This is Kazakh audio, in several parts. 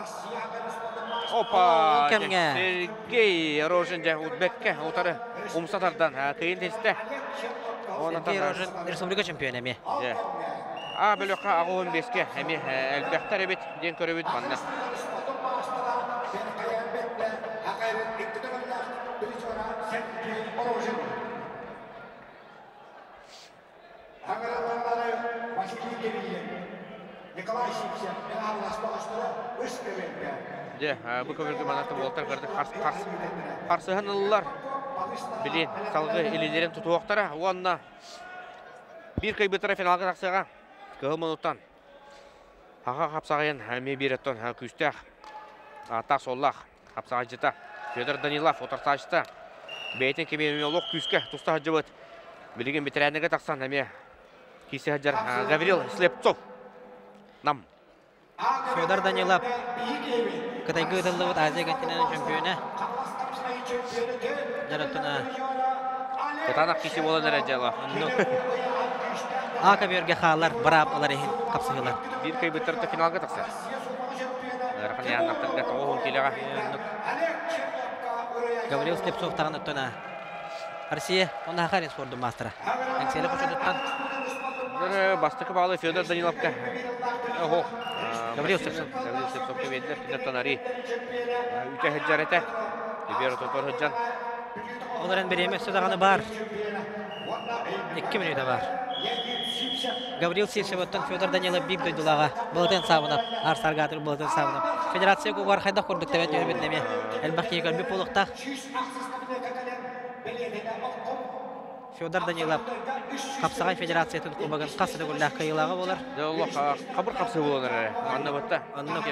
Россия Республикасы Опа! кемге? Сергей Рожин жа Узбекке утары умсатардан кыйын тесте. Оны Сергей Рожин республика чемпионы эми. А бөлөккө агуун беске эми элбектер эбит ден көрөбүт манна. Көбөргө манаты болтар кырды карс карс карсыһынылар. Билин салгы илилерин тутуоктара уанна бир кыйбытыра финалга таксыга кыл минуттан Ага капсагайын хами биреттон ха күстәх. Ата соллах капсага жыта. Федор Данилов отарташта. Бейтин кеме лок күскә туста хаҗыбыт. Билеген битерәнеге таксан хами кисе хаҗар Гаврил Слепцов. Нам. Федор Данилов кытайгы тыллыбыт Азия континентінің чемпионы. Жараттына Кытанак кисе болан дәрәҗәле. Ака берге халар барап алар ehин капсыгылар. Бир кыйбыттырды финалга такса. Әрхан яңнактырга тоғын келеға. Гаврил Слепцов тагын оттона. Россия онда Харин спорду мастера. Әңселе кошодуттан Бір бастықы балы Федор Даниловка. Ого. Гаврил Слепцов. Гаврил Слепцовка веділер. Түнеттен ари. Үте сөдағаны бар. 2 минута бар. Гаврил Сиршевоттан Федор Данилов бик сабынап. Федерация хайда. Федор Данилов Капсагай федерациятын кубагын касыды гуллах кыйылага болар. Дәулла қабыр қапсы боланыр. Анна бітті. Анна.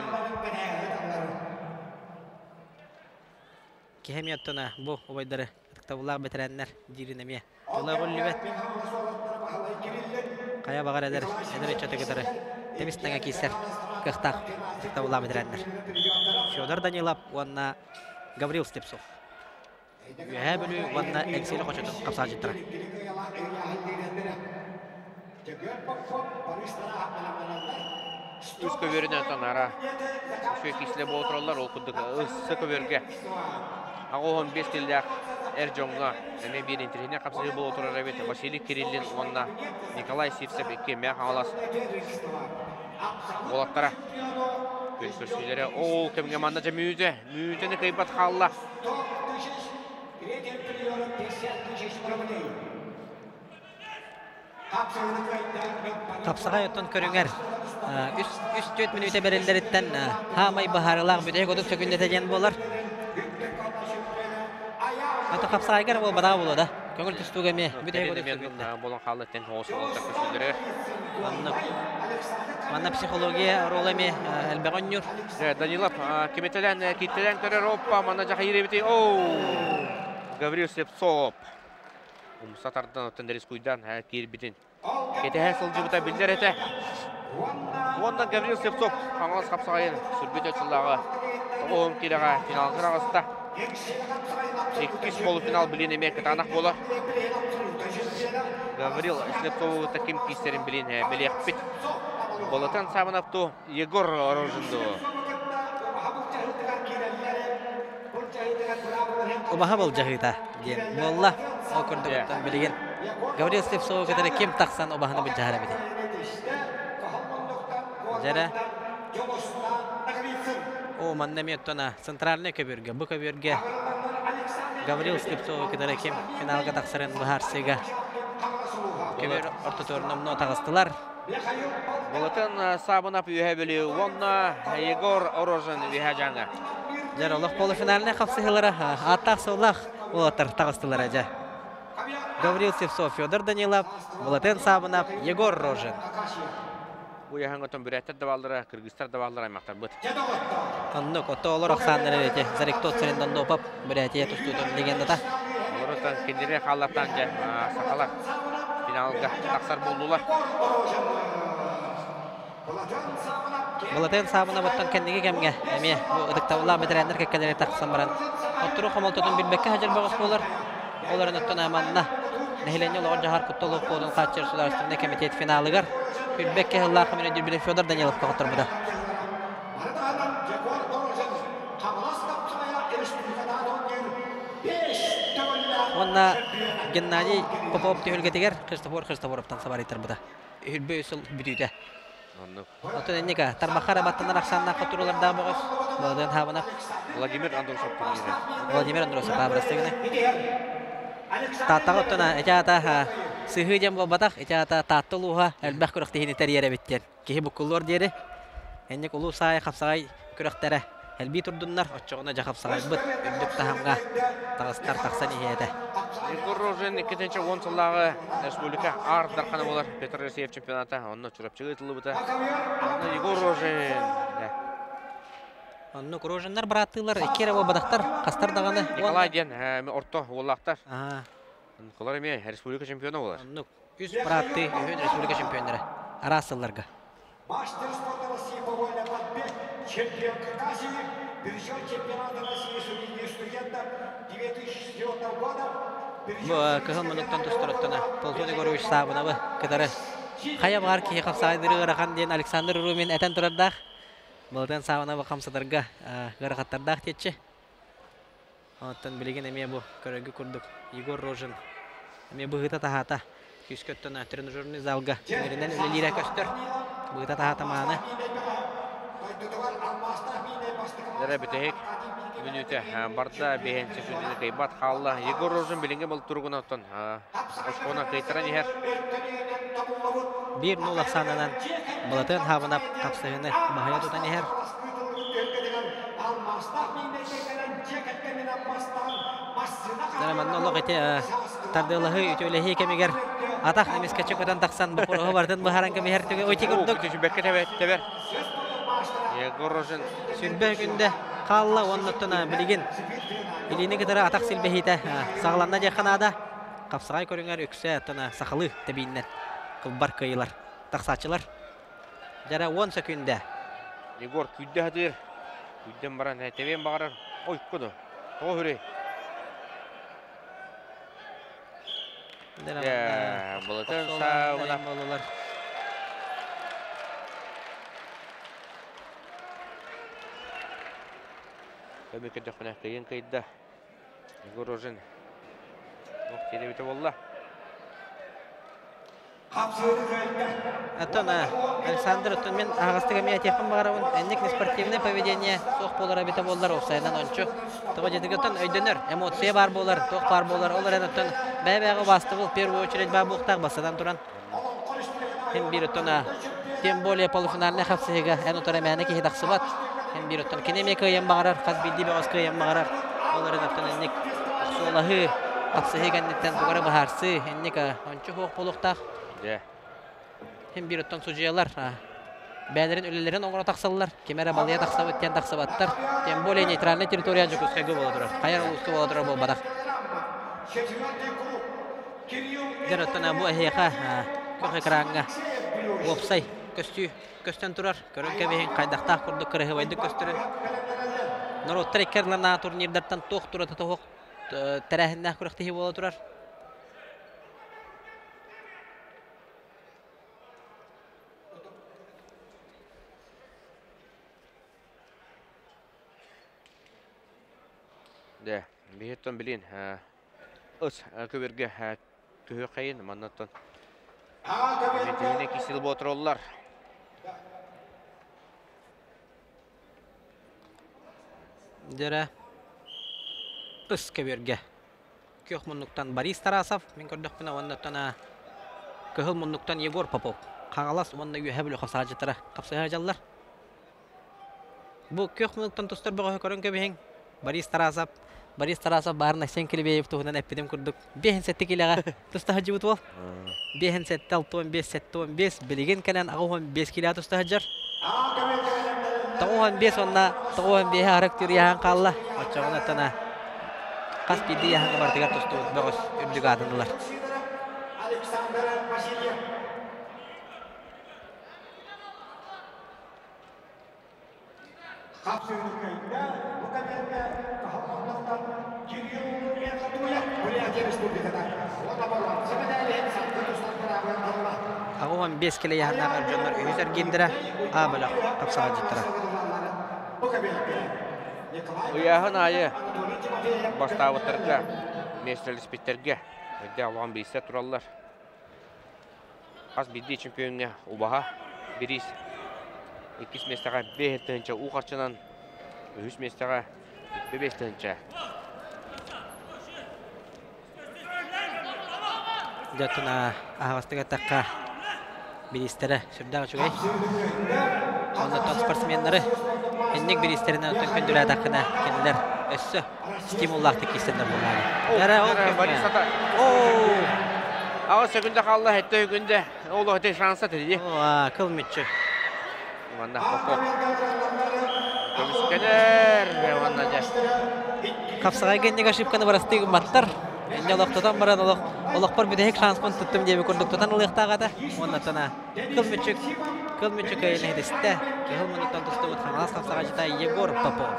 Кехемияттана бу обайдары тактабулар бетерәннәр диринеме. Тола гуллибет. Кая багар эдер, эдер эчете гитары. Темистәңә кисер. Кыхтак бетерәннәр. Федор Данилов ванна Гаврил Степсов. Бүлү ванна эксели кочотын капса життыра. Үз көберінен танара. Шөй кисле болтыралар ол күндік ыссы көберге. Ағуын бес тілдәк әр жоңға. Әне бір интеріне қапсығы бұл отырар әбет. Василий Кириллин Николай Сивсеп екке мәқ ағалас. Болаттара. Көл көрсүйлері. Ол кемге манда жа қалла. Капсагай оттон көрүңөр. Үс үс төт минута берелдерitten хамай бахарылар бүдө годук сөкүндө теген болар. Ата капсагайгар бол бада боло да. Көңүл түстүгө ме бүдө годук сөкүндө. Болон қалды тен хосы болтар көрсүйлері. Манна манна психология ролы ме элбегоннюр. Э, Данилов кеметелен оппа мана жака иребити. Оу! Гаврил Слепцов. Умсатардан өттен рискуйдан кирбитин. Кете һәр сылжы бута билдер әтә. Ондан Гаврил Слепцов аңлас капсагайын сүрбет өчүллага. Оғым кирага финал кырагыста. 8 полуфинал билин эме кытанак бола. Гаврил Слепцов таким кистерин билин белек бит. Болотан сабынапту Егор Рожинду. Убаха бол жахыта. Молла окурдуктан билген. Гаврил Степсов кетере кем таксан убаханы бил жахара бите. Жара О, манна меттона центральный көбөргө, бу көбөргө Гаврил Слепцов кетере кем финалга таксырын бахар сега. Көбөр орто төрнөмнө тагыстылар. Болотан сабынап үйе білі. Онна Егор Орожин үйе жаңа. Жара олох полуфиналына капсыгылары аттак солах болотар тагыстылар ажа. Гаврил Слепцов, Федор Данилов, Болотен Сабынов, Егор Рожин. Яғын өтін бүрәттер давалдыра, кыргызстар давалдыра аймақтар бұд. Онны кото олар оксандар эти зарек тот сырендан допап бирәтия тустутун легендада. Олар өтін кендері қаллаттан жа сақалар. Финалға тақсар болдылар. Болотен Сабынов оттан кендиги кемге. Эми бу ыдыктабыла бетерендер кеккелери таксан баран. Багыс болар. Оларын Jaguar Orozan Kamalas kapsaya Respublika'da döndür. 5 tövüller. Онна Геннадий Попов Христофор Христофоровтан сабар етір бұда. Үсіл. Отын тарбахара баттанар аксанна котуруларда богос. Бадын хабына Владимир Андрусов турнирі. Владимир Андросов абрастыгыны. Таттага оттона этята сыхы биттен. Кихи буккуллор диери. Энник улуу сай быт үндүк тахамга тагыстар таксан иһиэте. Егор Рожен екінші он сыллағы республика ар дарқаны болар Петр Ресеев чемпионаты. Онны чурапчығы етілі бұта. Онны Егор Рожен. Да. Онну круженнар бараттылар, иккере болбадактар, кастар даганы. Николай Ден, әмі орто олақтар. Колар эме республика чемпионы болар. Ну, үз баратты үһүн республика чемпиондары. Арасылларга. Мастер спорта России по вольной борьбе, чемпион Кавказии, призер чемпионата России среди студентов 2004 года. Бу кыһыл мунуктан тустороттана. Полтони Горович сабына бу кытары. Хая бар ки хапсайдыры ырахан ден Александр Румин этен турардах. Былтан сабына бу камсадарга гырахаттардах тетче. Оттан билеген эме бу көрөгү курдук. Егор Рожин. Эме бу гыта тахата. Күскөттөн тренажерный залга. Меринен үлелире көстөр. Бу гыта тахата мааны. Дәрә бітейік. Минуте барда бейенче сүнені кайбат халла. Егор Рожен білінге бұл тұрғына оттан. Ошқона кайтыран ехер. Бир нул аксананан Балатын хабынап капсыгыны бахая тутан ехер. Дәрәмән нолог ите тардылыһы үтөлеһи кемигер атах немес кечек отан таксан бу порого бардын бахаран кемигер төге тебер. Егор қалла оннотына билеген илини гытара атак силбехите сагланна жаканада капсагай көрүңөр өксө тана сахалы тебиннен кылбар кыйлар таксачылар жара 10 секундда Егор күдді хатыр. Күдден баран тебен бағарар. Ой, көді. О, хүрей. Я, Балатын сауына. болулар Көмекке жоқпына қиын қиында. Егор Рожен. Ох, телебіті болла. Атона Александр Атон мен ағыстыға мен атекін бағарауын әннек неспортивный поведение соқ болар абита болар офсайдан ончу. Тоға жетігі отон өйдөнөр, эмоция бар болар, тоқ бар болар, олар ән отон бәй-бәйгі басты бұл, первую очередь ба бұқтақ басадан туран. Hem bir otona тем более полуфинальный хапсыга ән отора мәне ки хидак сыбат. Hem bir бағарар. Олар ән отон әннек солахы хапсыга әннектен тугары бахарсы, әннек ончу хоқ болуқтақ. Же. Hem bir ottan sucuyalar. Бәлерин үлелерин оңгора таксаллар. Кемере балыя таксабы тен таксабаттар. Тем более нейтральный территория бола. Каяр улусту бола эхеха көх экранга. Опсай көстү көстөн турар. Көрөн кебехин кайдакта курду кырыгы байды көстөрүн. Нороттар эккерлана турнирдартан тох тура тохок тәрәһендә күрәктеһи бола турар. Де, бейеттен білейін. Үс, көберге түйі қайын, маннаттан. Метеліне кесіл бұтыр олар. Дәрә. Ыс кеберге. Борис Тарасов, мен көрдөх муннуктан Егор Попов. Капсая жаллар. Бу тустар кебеһин. Борис Тарасов. Борис Тарасов барна сен килбеев туһунан эпидем күрдүк. Бехин сетти килега. Туста хаҗыбыт бол. Бехин сетти 6-15 7-15 билеген кенен агы 5 кило туста. Тоғын бес онна, тоғын бе характер яхан қалла. Очоғын атана. Қас биді яхан бартыгар тосты бөгіс үрдіг адынылар. Александр Васильев. Хапсырылыкайда, Лукаменко, Кахалмановтан, Кирилл Мерхатуев, Бурятия Республикада. Вот оборот. 15 келе яһаннагар жоннор үһүсер гиндире а бөлөк капсага жыттыра Уяһын айы бастабыттарга, местерлиспиттерге, өйдә алган бейсә тураллар. Хас бидди чемпионга убаха бирис. Икис местага бехтенче у карчынан үс местага бебестенче. Жаттына агастыга такка биристере сүрдәгә чугай. Онда спортсменнары энник биристеринен өтөн көндүрә такына кенелер өссө стимуллакты кисендер булган. Яра ол қалла хетте күнде. Ол. Ванда. Көміскенер. Ванда. Капсага геннеге ошибканы барастыгы баттар. Энне олоқтотан баран олоқ олоқпар бидек шанспын туттум дебе көрдүктотан ылыктагата. Оннатана кылмытчы кылмытчы кайны хедесте. Кыл минуттан тустубут хамас капсага жита Егор Попов.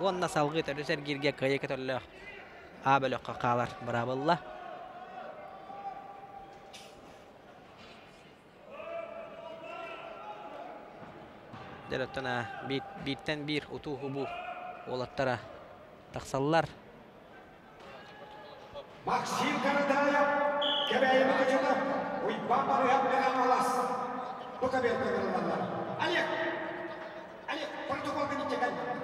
Онна салгы төрүсер гирге кайы кетөллө. Абелөккө калар барабылла. Дәрөттана бит биттен бир уту хубу олаттара тақсаллар. Максим Карадаев, кебейін ұжыны, ұйпан бары әппеген алас. Бұқа бер көңілманлар. Олег! Олег, протокол кені текен.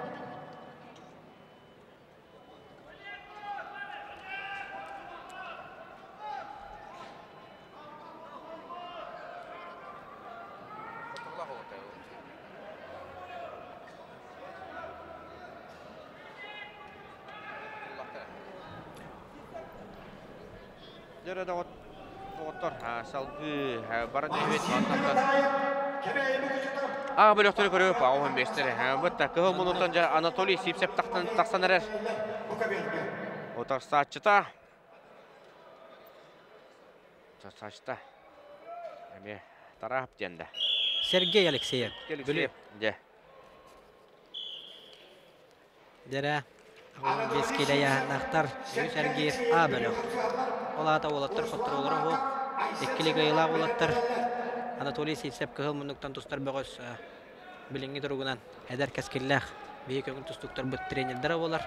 Жөрө да оттор салгы Карадаев, кебейін ұжыны, Ага бөлөктөрү көрөп агын бестери. Бытта кыһыл мунутан жа Анатолий Сипсеп тактан бер бер. Отар сачыта. Сачыта. Эме тарап денде. Сергей Алексеев. Келик Де. Дәрә. Бес келе яһаннахтар Сергей Абелов. Олата олаттар хоттар олар хо. Эккиле гайла олаттар. Анатолий Сипсеп кыһыл мунуктан тустар бөгөс билинги туругунан эдер кескиллах бейик өңүн тустуктар бут тренердер болар.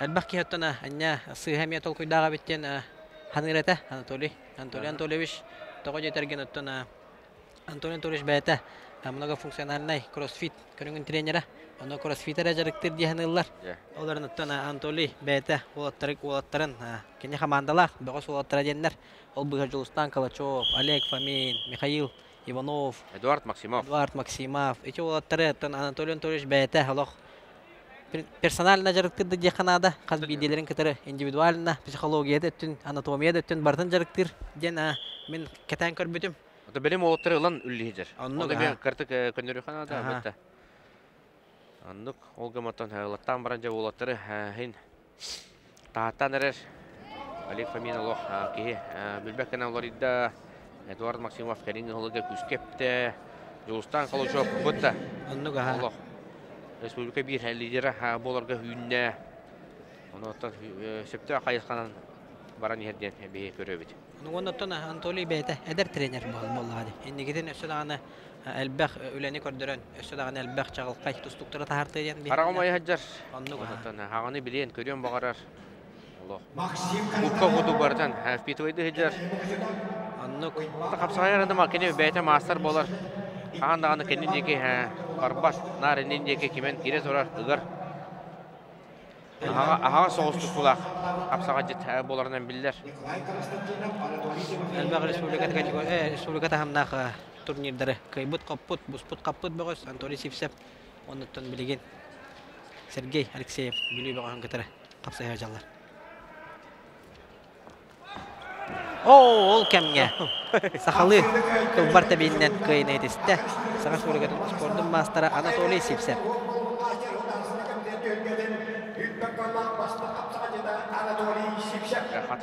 Әлбәк ки хаттана анна сыһамия тол куйдага биттен ханырата Анатолий Анатолий Анатольевич того жетерген оттана Антоний Анатольевич бәйті многофункциональный кроссфит көрүнгүн тренера оны кроссфитер жарыктыр диһанылар Же. оларын оттана Анатолий бәйті олаттары олаттарын кене командалар бөгөс олаттара деннер ол быһа жолустан Калачев Олег Фомин Михаил Иванов Эдуард Максимов. Эдуард Максимов эти олаттары Анатолий Анатольевич бәйті олох пер- персонально жарыктырды диаханада каз биделерин кытары индивидуально психологияда өттүн анатомияда өттүн бартын жарыктыр ден мен кетен көрбүтүм Ото белем ылан мен. Аннук олга матан хайлаттан баран жа олоттары хин тааттан эрер. Олег Фомин олох кихи билбеккен олар идда Эдуард Максимов керин олга күскепте. Жулустан Калушов бытта. оннук аха Олох. Республика бир лидері хүнне. Оны оттан септе кайысканан баран ерден бе көрөбүт. онугонноттон Анатолий бәйте эдер тренер бол боллады иннигитин өссө элбэх үлени көрдөрөн өссө даганы элбэх чагылкай тустуктара тахарты ден Карагамай хаджар. оннук аха Оттан хаганы билен көрөн багарар. Кутка буду бардан впитывайды хаджар. оннук Та капсагай арада кене бәйте мастер болар. Хагандаганы кенен деке карбас нарынен деке кимен кире зорар ыгар. Ага ага соғыстық бұлақ. Қапсаға жет боларынан білдер. э республиката хамнах турнирдары кайбут каппут буспут каппут бөгөс Анатолий Сивсеп онуттан билеген Сергей Алексеев билүү бөгөн кытары капсая жаллар О, ол кемге. Сахалы кылбар табиннен кыйын этисте. Сага республикатын спордун мастера Анатолий Сивсеп.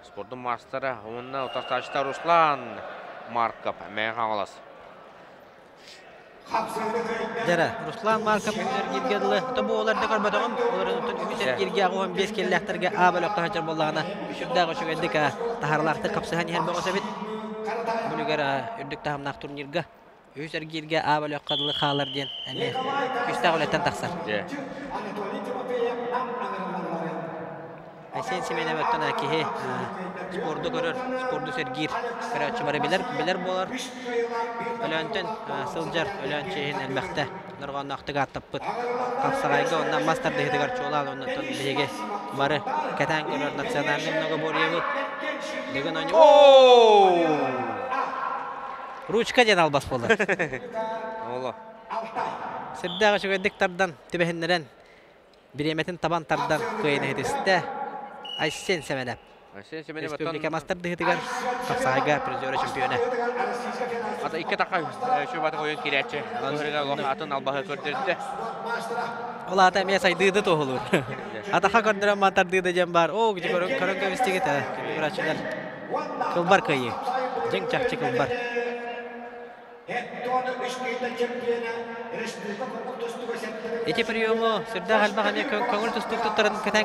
Спордың мастары, онына ұтасташта Руслан Марков, мәң қаңылас. Жара, Руслан Марков үмер гиргеділі. Та бұл оларды көрбедіғым. Оларын ұттын үмітер гирге ағуын бес келләқтерге абыл өқті хачар болағына. Үшірдәғі шөгендік тахарлақты қапсыған ер боғаса бит. Бүлігер үрдік тағымнақ турнирға. Үсер гирге абыл өққадылы қалар ден. Әне, күстәғ өлеттен тақсар. Же, Анатолий Тимофеев нам аңырылары. Айсен Семенов өттен әкеhe спорды көрөр, спорды сергир. Көрәтші бары білер, білер болар. Өләнтен сылжар, өләнчейін әлбәқті. Нұрған ақтыға аттаппыт. Қапсағайға оннан мастар дегідігар чолал, оннан беге бары кәтән көрөр национальный много борьевыт. Деген оны ручка ден албас болар. Түбәхіннерен, табан тардан көйін хедісті. Айсен Семенов. Айсен Семенеп Республика мастар дегідігар. Қапсағайға призері чемпионы. Ата ике тақа шөп аты ойын керетші. Көріға лоқ атын албаға көрдерді. Ола ата мен сайдыды тоғылыр. Атаха көрдірен мантар дыды жем бар. О, көрін көмістегі та. Күрачылар. Кылбар. Республика конкурстығы сәттері. Эти приему сырда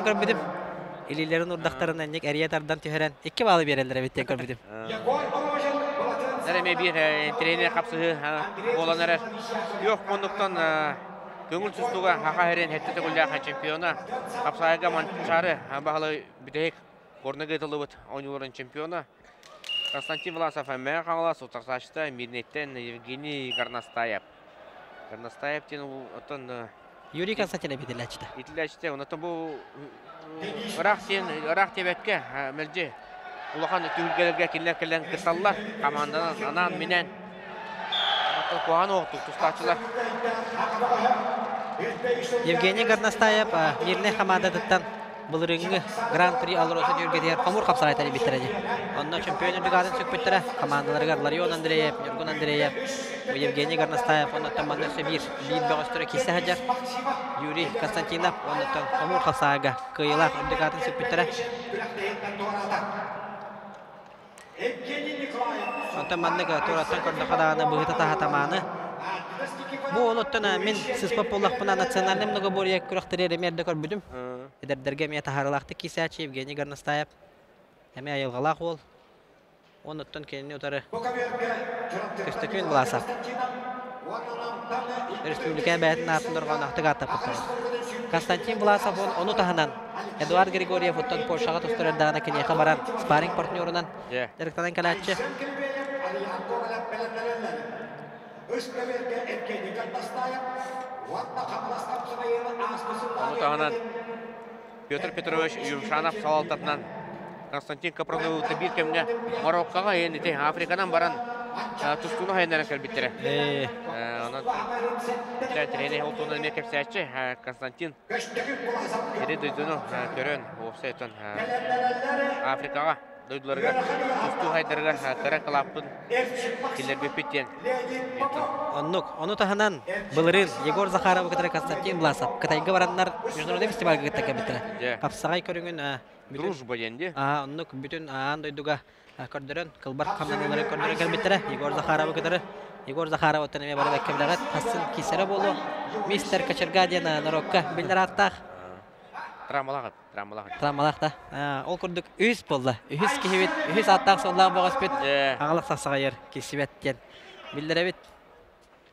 көрбедім. Илилерин әрия тардан түйерен. Икки балы берелдер әбеттен көрбедім. Егор Орожин болатын. Нәреме бір э, тренер қапсығы болан әрер. Yok мұндықтан көңіл тұстуға хақа әрен хетті түгілді чемпиона. Қапсағайға манчары етілі бұд ойнуларын чемпиона. Константин Власов Мирнеттен Евгений Гарнастаев. Гарнастаев тен ұтын Юрий Константин әбеделәчті. итиләчте онотон бу ырак сен ырак тебетке мелже улахан түлгелерге киллер келен кысаллар команданан анан менен. Ото куан октук тустачылар. Евгений Горностаев мирне хамададыттан былырыңы гран-при алыросы жүргедер комур капсагайтары биттереди. Онна чемпион дигадын сөкпүттере командаларга Ларион Андреев, Юргун Андреев, Евгений Горностаев, онна таманны бир бир бөгөстөрө кисе хаҗар. Юрий Константинов, онна тон комур капсагага кыйла дигадын сөкпүттере. Евгений Николаев. Онта манныга тураттан көрдө кадаганы быгыта тахатаманы. Бу олоттон мен сыспап боллакпына национальный многоборье күрәхтере мерде көрбүдүм. Эдердерге мен тахарылақты кисәчи Евгений Горностаев. Әме айылғалақ ол. Оныттан кеніне утары көстөкөн буласақ. Республика бәйтін ақтық аттап бұттыр. Константин Власов он, оны таханан. Эдуард Григорьев оттан Польшаға тустырырдағына кенеқа баран спаринг партнерынан Оны тағынан Петр Петрович Юмшанов салалтатынан Константин Капронову бир кемне Мароккага енете Африканан баран келбиттере. Э, Онан тренер олтунан мекеп сәтче Константин көрөн офсайтон Африкага дойдуларга тусту хайдарга кара калаппын киллер бепиттен. оннук, оны таханан былырын Егор Захаров кітірі Константин Власов. Кытайга бараннар международный фестивальга. Же. Қапсағай көріңін бүтін Дружба денди. Оннук бүтүн аан дойдуга көрдөрөн кылбар камнаналары көрдөрөн келбеттере Егор Захаров кетери Егор Захаров оттан эме бары беккемлегат хасын кисере болу мистер Кочергадина нарокка билдер аттах Трамалагат, трамалагат. трамалахта А, ол көрдүк үс болду үс кихибит үс аттах соллаан богоспит Же. аңалак саксагайыр кисибеттен билдеребит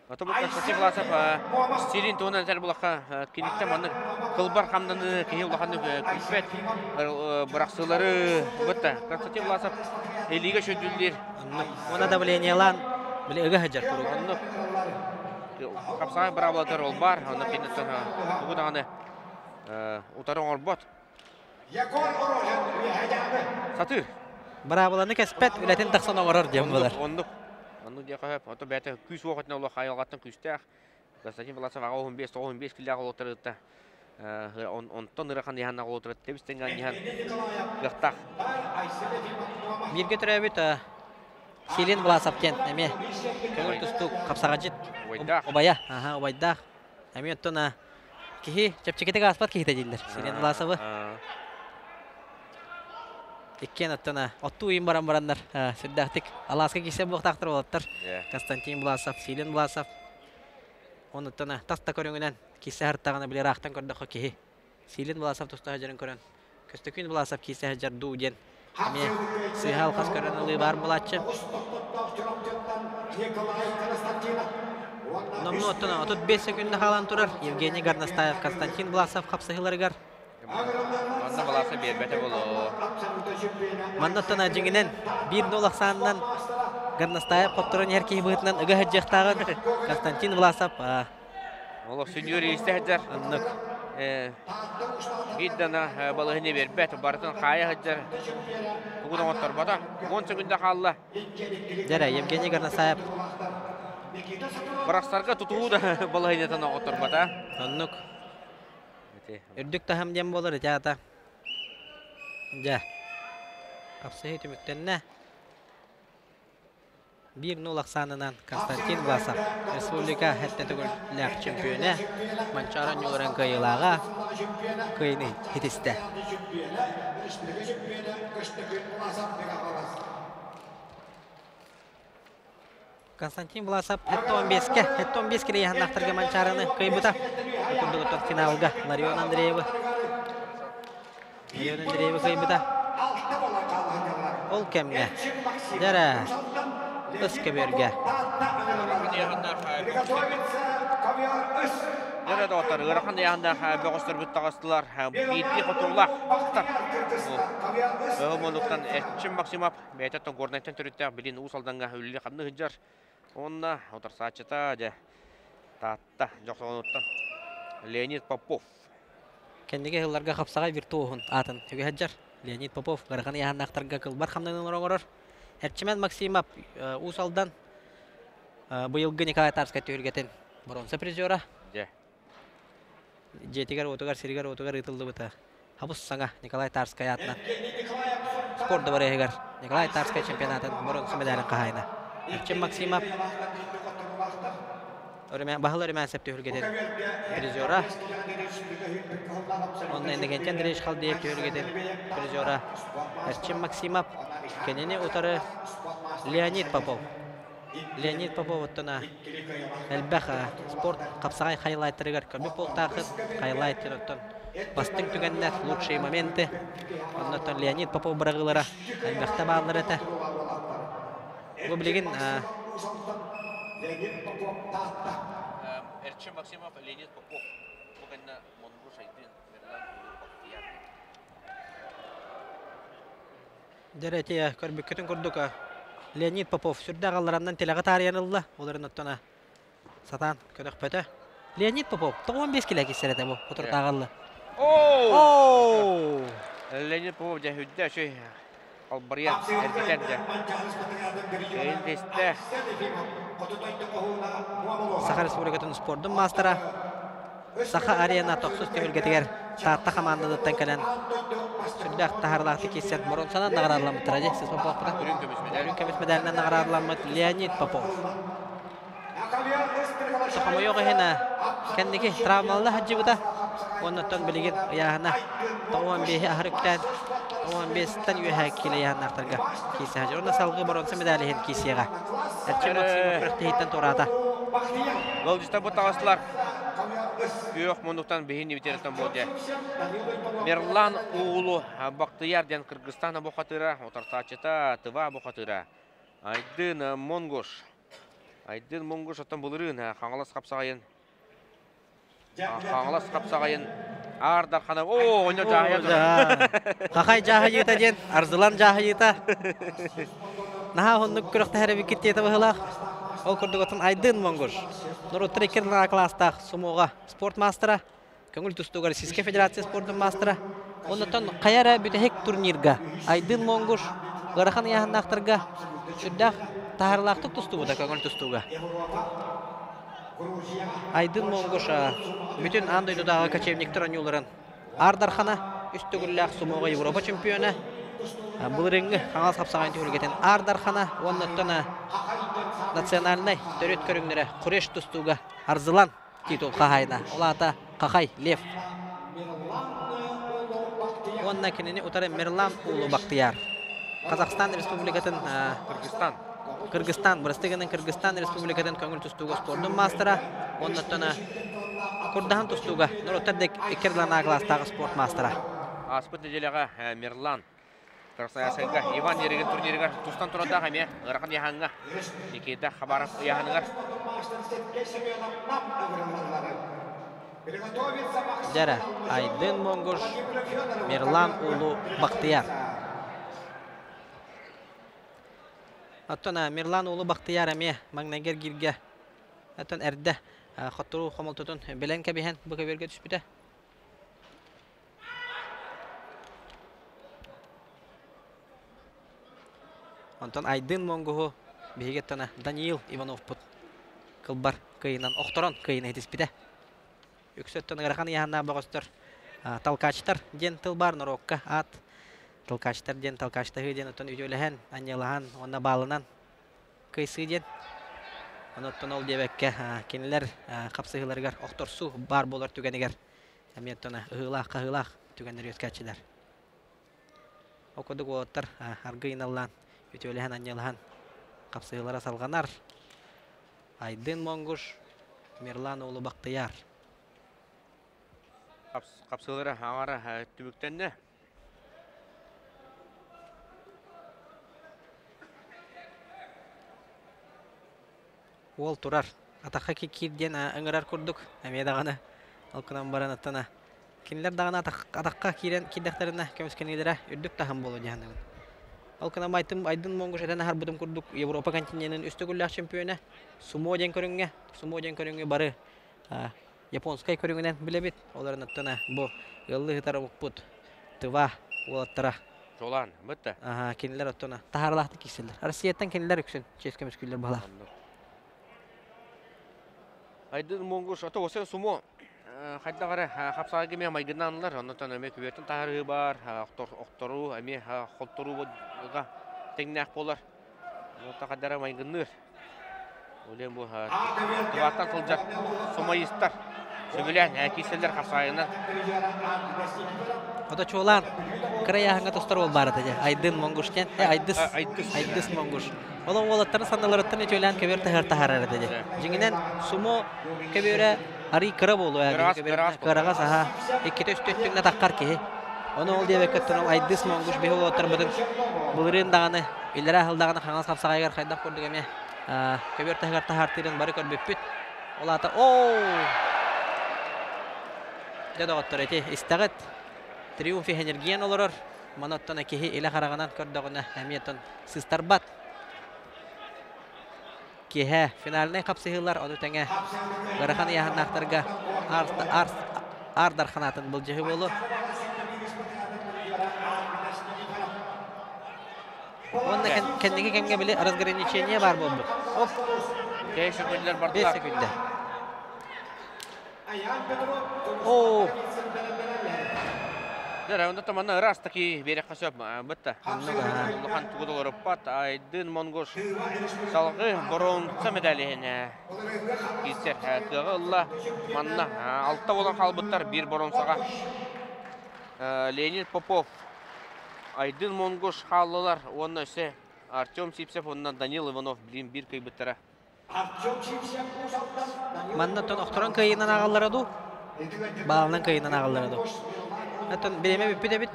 Ото бұл Константин Власов стилин туынан сәл бұлаққа кенеттен маны қылбар қамданы кене бұлақаны күлпет бұрақсылары бұтта. Константин Власов элиге шөділдер. Она давлениялан биле ыга хаджар курук Онны қапсағай бір абладар ол бар. Оны кенеттен бүгін ағаны утары оңыр бот. Егор Орожин Вихаябы. Сатыр. барабыланы кеспет үлетин таксон оңорор дем болар Ондық. Онны де қағып. Ото бәті күс уақытына олақ айалғаттың күстәқ. Константин Власов аға 15-15 кілі ағыл отырықты. Онтон ырақан яханна ағыл отырыды. Тебістен ған яхан. Гықтақ. бирге төрөбүт Силин Власов кен, эме. Көңіл тұсту қапсаға жит. Ойдақ. Обая, аха, обайдақ. Эме оттона кихи чепчекетеге аспат кихите дейділер. Силин Власовы. А, Иккен оттона отту уйым баран барандар. Сүрдәқтік. Аласка кисе бұқтақтыр болаттар. Константин Власов, Силин Власов. Оны тана таста көріңінен кисе хартағаны білер ақтан көрді кихи. Силин Власов тұста хажарын көрін. Көстөкүн Власов кисе хажар ду ден. Эме сыйхал қас көрін ұлы бар болатчы. Николай Константинов. Номну оттона отут 5 секунда халан турар. Евгений Горностаев, Константин Власов қапсығыларығар. Онда баласы бербете болу. Маннаттана жеңінен бір нолақ санынан Горностаев қоттырын еркей бұғытынан үгі хәджіқтағын Константин Власов. а, Олық сүньюр истәһдер. Аннык. Биддана балыгыны бербет бартын хая хаджар. Бүгін оттар бата. 10 секунда қалла. Дәрі, Евгений Горностаев. Барақсарға тұтуы да балыгыны тана оттар бата. Аннык. Үрдік тахам дем болыр. Жа. Қапсығы түміктенне. Bir nolak sanынан Константин Власов. Республика ләқ чемпионы. Манчара нюрен кайылаға. Хитісті. Константин Власов хәтті 15-ке. Хәтті 15-ке яғаннақтырға манчараны кайбыта. Күрдігі тұр финалға. Ларион Андреевы. Ларион Андреевы кайбыта. Ол кәмге. Дәрі. Үске берге. Дәрі да оттар. Ғырақан яғында бөғістір бүт тағыстылар. Бейті құтуғылар. Өғымонуқтан әртшін Максимов. Бәйтеттен горнайттен түріттен білін ұсалданға өлі қанды ғыджар. Онна отыр сачыта жа. Татта жоқсағынуттан. Леонид Попов. Кендеге хылларга хапсага виртуохун атын түгө хаджар. Леонид Попов кылбар хамдан оңорор. Эрчимен Максимов э, усалдан э, быйылгы Николай Тарска түйіргетін бронза призера. Же. Жетигер отугар сиригер отугар ытылды быта. Хабус саңа Николай Тарска ятна. Спорт бар егер. Николай Тарска чемпионатын бронза медалін қағайна. Эрчим Максимов Örümen bahıl örümen septi hürgeden prizora. Onun ende gençen direş kal hürgeden prizora. Erçin. Leonid Popov оттона Әлбәха спорт капсагай хайлайттырыгар көрбүп болтахыз хайлайттер оттон. Бастың түгеннер лучшие моменты. Оннотон Леонид Попов барагылара әлбәхтә баалар эте бу билеген Эрчим Максимов, Леонид Попов. Бүгінні Монгуш Айдын. Дәрәтия көрбүккөтүн курдук Леонид Попов сүрдәгаллараннан телега тарыянылла оларын оттона сатан көтөкпөтө Леонид Попов 15 кило кисерете бу утуртагаллы Оу! Оу! Леонид Попов жа хүдді шөй албариян әркетен жа. Эндесті. Саха Республикатын спордун мастера Саха арена токсус төмөлгетигер таатта командадыттан келен сүрдәк тахарлакты кисет моронсанан наградламыт ради сиз Попов кыта Үрін көміс медаль. Үлкен көмес медалінен наградламыт Леонид Попов kile yahana aktarga kisi hacı onda salgı baronsa medali hen kisiyaga Erçin Maksimov біріқті турата Валдиста бұт тағыстылар. Күйек мұндықтан бейін бетереттен болды. Мерлан уылу Бақтияр ден Кыргызстана бұқатыра, отартачыта Тыва бұқатыра. Айдын Монгош. Айдын Монгош оттан бұлырын, қаңылас қапсағайын. Қаңылас қапсағайын. Ардар қана, о, ойна жағая тұр. Қақай жағы ета ден арзылан жағы ета Наха хоннук күріқті әрі бікетті еті бұғылақ Ол күрдік отын айдын моңғыш Нұру трекер на кластақ сумуға спорт мастера Көңіл тұстуғар Сиске Федерация спортын мастера Онытын қаяра бүтәхек турнирға Айдын Ғарахан яғыннақтырға Сүрдақ тағырлақтық тұсту бұда көңіл тұстуға Айдын моңғыш Бүтін андойдудағы кочевниктер анюларын Ардархана үстігілләқ сумуға Европа чемпионы Бұл реңі қаңал сапсаған түйілгетен Ардархана, оннаттана национальный төрет көріңдері құреш тұстуға арзылан титул қағайна. Олата қақай Лев. Онна кенені ұтары Мерлан ұлы Бақтияр. Қазақстан Республикатын Кыргызстан. Кыргызстан, Бұрыстығының Кыргызстан Республикатын көңіл тұстуға спордың мастера. Оннаттана Курдахан тұстуға Нұротардек спорт мастера. Аспыт Мерлан. Ясайга Иван ереген турнирга тустан турада хаме ыракын яханга. Никита хабаров яханыгар. Жара Айдын Монгуш, Мерлан Улу Бақтияр. Оттона Мерлан Улу Бақтияр әме маңнагер гирге. Оттон әрді хоттуру хомолтутун белен кәбиһен бу кәберге түспүтә. Онтон Айдын Монгуху бигеттана Даниил Иванов пут кылбар кыйынан охторон кыйын этиспите. Үксөттөн ырахан яханна богостор. Талкачтар ден тылбар норокка ат. Талкачтар ден талкачтагы ден отон үйөлөһен аньялахан онна балынан кыйсы ден. Оноттон ол дебекке кинилер капсыгыларгар охторсу бар болар түгенигер. Әметтона ыгылах кагылах түгенер өскәчиләр. Окудук оттар аргыйналлан үтөлөһен аньялахан капсыгылара салганар. Айдын Монгуш, Мерлан улы Бактыяр. Капсылары аңара ә, түбіктенне. Ол турар. Атақа кирден ыңырар күрдік. Әме дағаны. Алкынан баран аттана. Кинлер дағаны атаққа кирен киддақтарына көміскенелері үрдік тағын болу жағанығын. Алкынан майтым айдын моңғыш әтәні харбудым күрдік Европа континентінің үсті күлләқ чемпионы. Сумо ден көріңге. Сумо ден көріңге бары а, японскай көріңінен білебет. Оларын аттана бұл ыллы хытары бұқпұт. Тыва олаттара. Жолан, бітті. Ага, кинилер оттона. Тахарлахты киселер. Россияттан кинилер үксен. Ческеміз күллер бала. Айдын моңгуш ото осы сумо хайдагары хапсага кеме майгынанлар оннотон эме күбертин тахары бар октору эме холтору га теңнак болар ота кадара майгынныр олен бу тываттан кылжак сомайыстар сөбүлен киселер хапсагынан Ота чолан. Краяханга тостар ол бар еді. Айдын моңгуштен. Э, айдыс. Айдыс. Моңгуш. Ола олаттарын сандаларыттан чолан кебер тахар тахар еді. Жиңінен сумо ари кыра болу. Кырагас, кырагас болу. Кырагас, аха. Икки төс төттүңне таққар ке. Оны ол дебек көттін айдыс моңгуш бе олаттар бұдың. Бұлырын дағаны, үллері ахылдағаны қаңыз қапсағайгар қайдақ көрдік еме. Кебер тахар тахар тирен бары көрбеппіт. Олата, ооо! Дедоғыттар еті, истағыт. Триумфи энергиян олорор. Моноттона кихи иле хараганан көрдөгүнө әмиеттон сыстарбат. Кихе финальный капсыгылар ону теңе гарахан яханнактарга арс арс ардар ханатын бул жеһи болу. Онна кендеги кемге биле разграничение бар болду. Оп, кей секундалар 5 бардылар секунда. О, Дәрә, онда таманна ырас таки берек касып бітті. Лухан тугудолар пат айдын монгош салгы бронза медалиһине. Кисер кыгылла манна алтта болан халбыттар бир бронзага. Леонид Попов айдын монгош халлылар онна өсе Артем Сипсев онна Данил Иванов билин бир кыйбыттара. маннаттон охторон кайынан агаллараду. Балынан кайынан агаллараду. Аттон биреме биппите бит.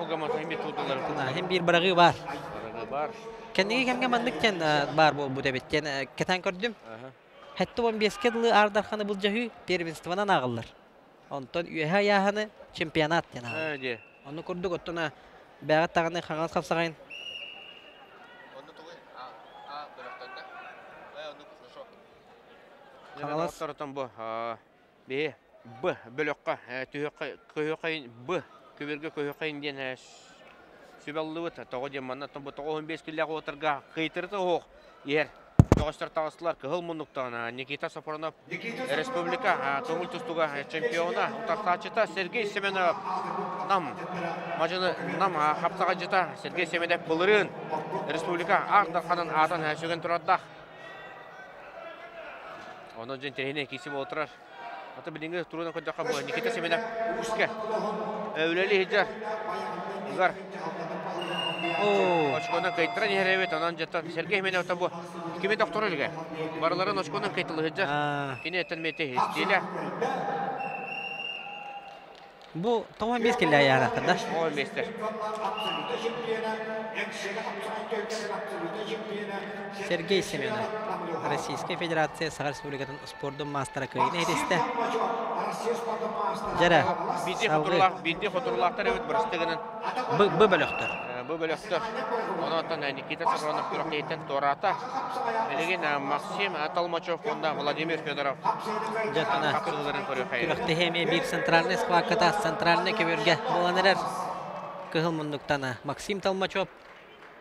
Огама таймет тудылар. Тына hem bir baragı var. Барагы бар. Kendine kemge mandıkken бар бол bu debit. Ken keten gördüm. Аха. Hatta 15 kedli Ardarhanı bulcahı первенстводан ağıllar. Ondan üyeha yahanı çempionat. Onu kurduk Б бөлөккө көйөкөйүн Б көбөргө көйөкөйүн ден сүбаллыбыт того ден манна томбо того 15 килля отырга кыйтырты ох. Ер тоғыстар тағыстылар кығыл мұндықтан Никита Сапронов республика а, көңіл тұстуға чемпиона. Утартачыта Сергей Семенов. Нам мажыны нам а, хаптаға жыта Сергей Семенов бұлырын республика ағдарқанын атын әшіген тұраддақ Оның жен терейіне кейсі болтырар. Ата білінгі тұруына көндіққа бұл Никита Семенов үске. Әулелі хиджар. Ұзар. О, еребет, онан жаттан Сергей Семенов табу. Доктор Кене әттен келі аяғы да. Ол местер. Сергей Семенов. Российская Федерация Сағар Республикатын спордың мастера салғы бірістігінің. бұ бөліқтір. Бұл Никита күрәктейтен Тората. Максим Толмачев, онда Владимир Федоров. Жаттана. Хеме бір центральный скваката, центральный көберге боланырар. Мұндықтана Максим Толмачев,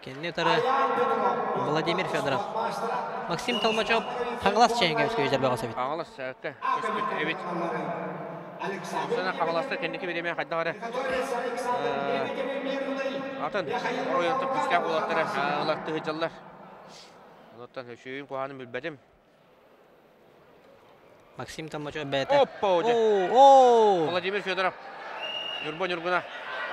кенне тары Владимир Федоров. Максим өздер бағасы бит. Аңылыс, әккі, көспет, әбет. Сана қағыласты кәндекі береме қайда қары. Атын, ойынтып күске қолаттары, ағылатты ғыжалар. Оныттан өшеуін қоғаным білбәдім. Максим Толмачев бәйті. Оппа, өде. О, Владимир Федоров. Юрбон Юргуна.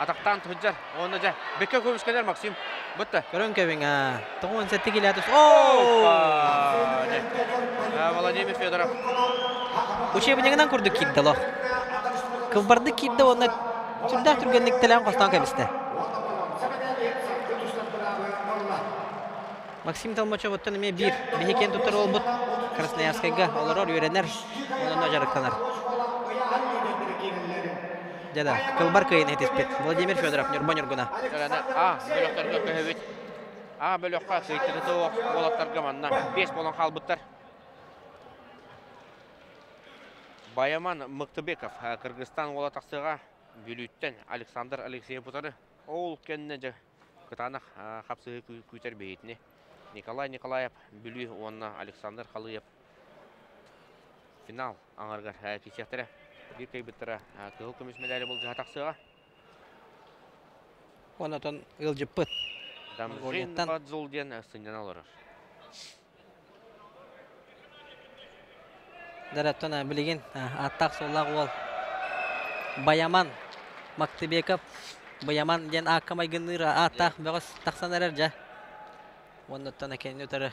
Атақтан тұхыджар. Оны жа. Бекке көміскелер Максим. Бұтты. көрін көбің, а. Тоғын сәтті келі атыс. О, Опа! не. А, Владимир Федоров. учебнигинен көрдік кидді лох. Кылбарды кидді, оны түрдәк түргенлік тілән қостан кәбісті. Максим Толмачев оттан эме бир бихекен тутар ол бут Красноярскайга олорор үйренер онына жарыктанар. Жада, кылбар кыйын этеспет. Владимир Федоров, Нюрбан Юргуна. Жараны, а, бөлөктөргө көһөбүт. А, бөлөккө кыйтырыты оқ болаттарга манна. Бес болон қалбыттар. Баяман Мыктыбеков, а, Кыргызстан ола тақсыға Александр Алексеев бұтары. Ол кенне жа кытанақ қапсығы күйтер бейетіне. Николай Николаев бүлі онна Александр Халыев. Финал аңарғар кесектері. Bir кайбыттыра кығыл күміс медалі бұл жа тақсыға. Онотон ылжыппыт. Дамжин Голеттан. Бадзулден сындан алыр. Дараттана билеген аттақ соллақ ол. Баяман Мактыбеков. Баяман ден аккамай гыныра аттақ бәғыс тақсанарар жа. Онотон әкен өтірі.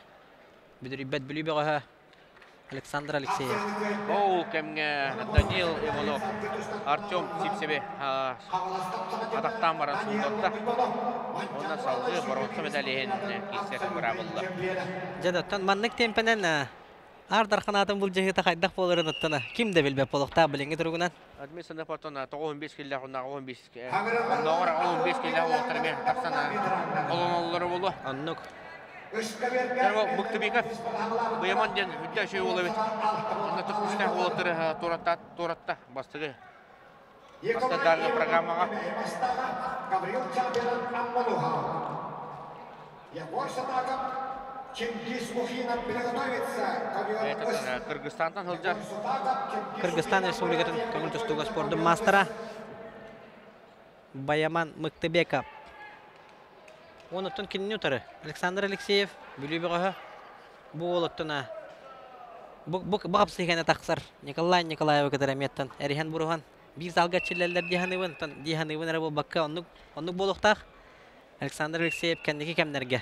Бүдірібет бүлі бәғаға. Александр Алексеев. Ол кемге Данил Иванов, Артем Сипсебе атақтан баран сұлдатта. Онна салғы бұрынсы медалиен кестер бұра болды. Жадаттан маннык темпенен ардар қанатын бұл жеге тақайдақ болырын ұттына. Кім де білбеп болықта біліңі тұрғынан? Адми сында патон 15 келі құнда 15 Ондағыр 15 келі отыры мен тақсана олон олары. Оннук. Дәрва Мықтыбеков бұйаман ден үдді шөй олы бет. Онна тұқпышта олатыры туратта туратта бастығы. Баста дарғы программаға. Gabriel Chamberlain Аммалуха. Егор Сатаков, Э, Кыргызстандан хылжар. Кыргызстан тұстуға спордың мастера Баяман Мықтыбеков. Онуттан кенін өтірі. Александр Алексеев, бүлі бұғығы. Бұл олыттына. Бұғап сейхені тақсар. Николай Николаева. Әріхан бұрыған. Bir залга чиллерлер диханыбын, диханыбын әрі бұл баққа оннук, болуқтақ. Александр Алексеев кәндекі кәмнерге.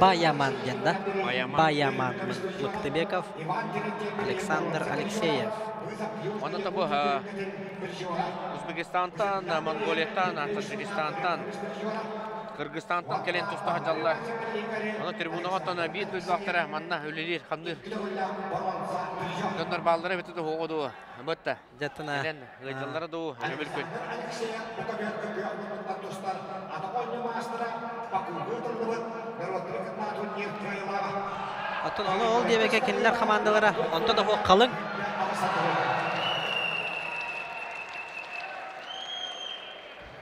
Баяман денда. Баяман. Баяман Мықтыбеков. Александр Алексеев. Оны табы Өзбекистантан, Монголияттан, Таджикистантан Кыргызстантан келен. Аны трибунаға тона бит бүлбақтара манна үлелер хандыр. Дондар балдары бітті хоғыду. Бұтта. Жаттына. Келен. Оны ол дебеке келлер командалары. Онто да ол қалың.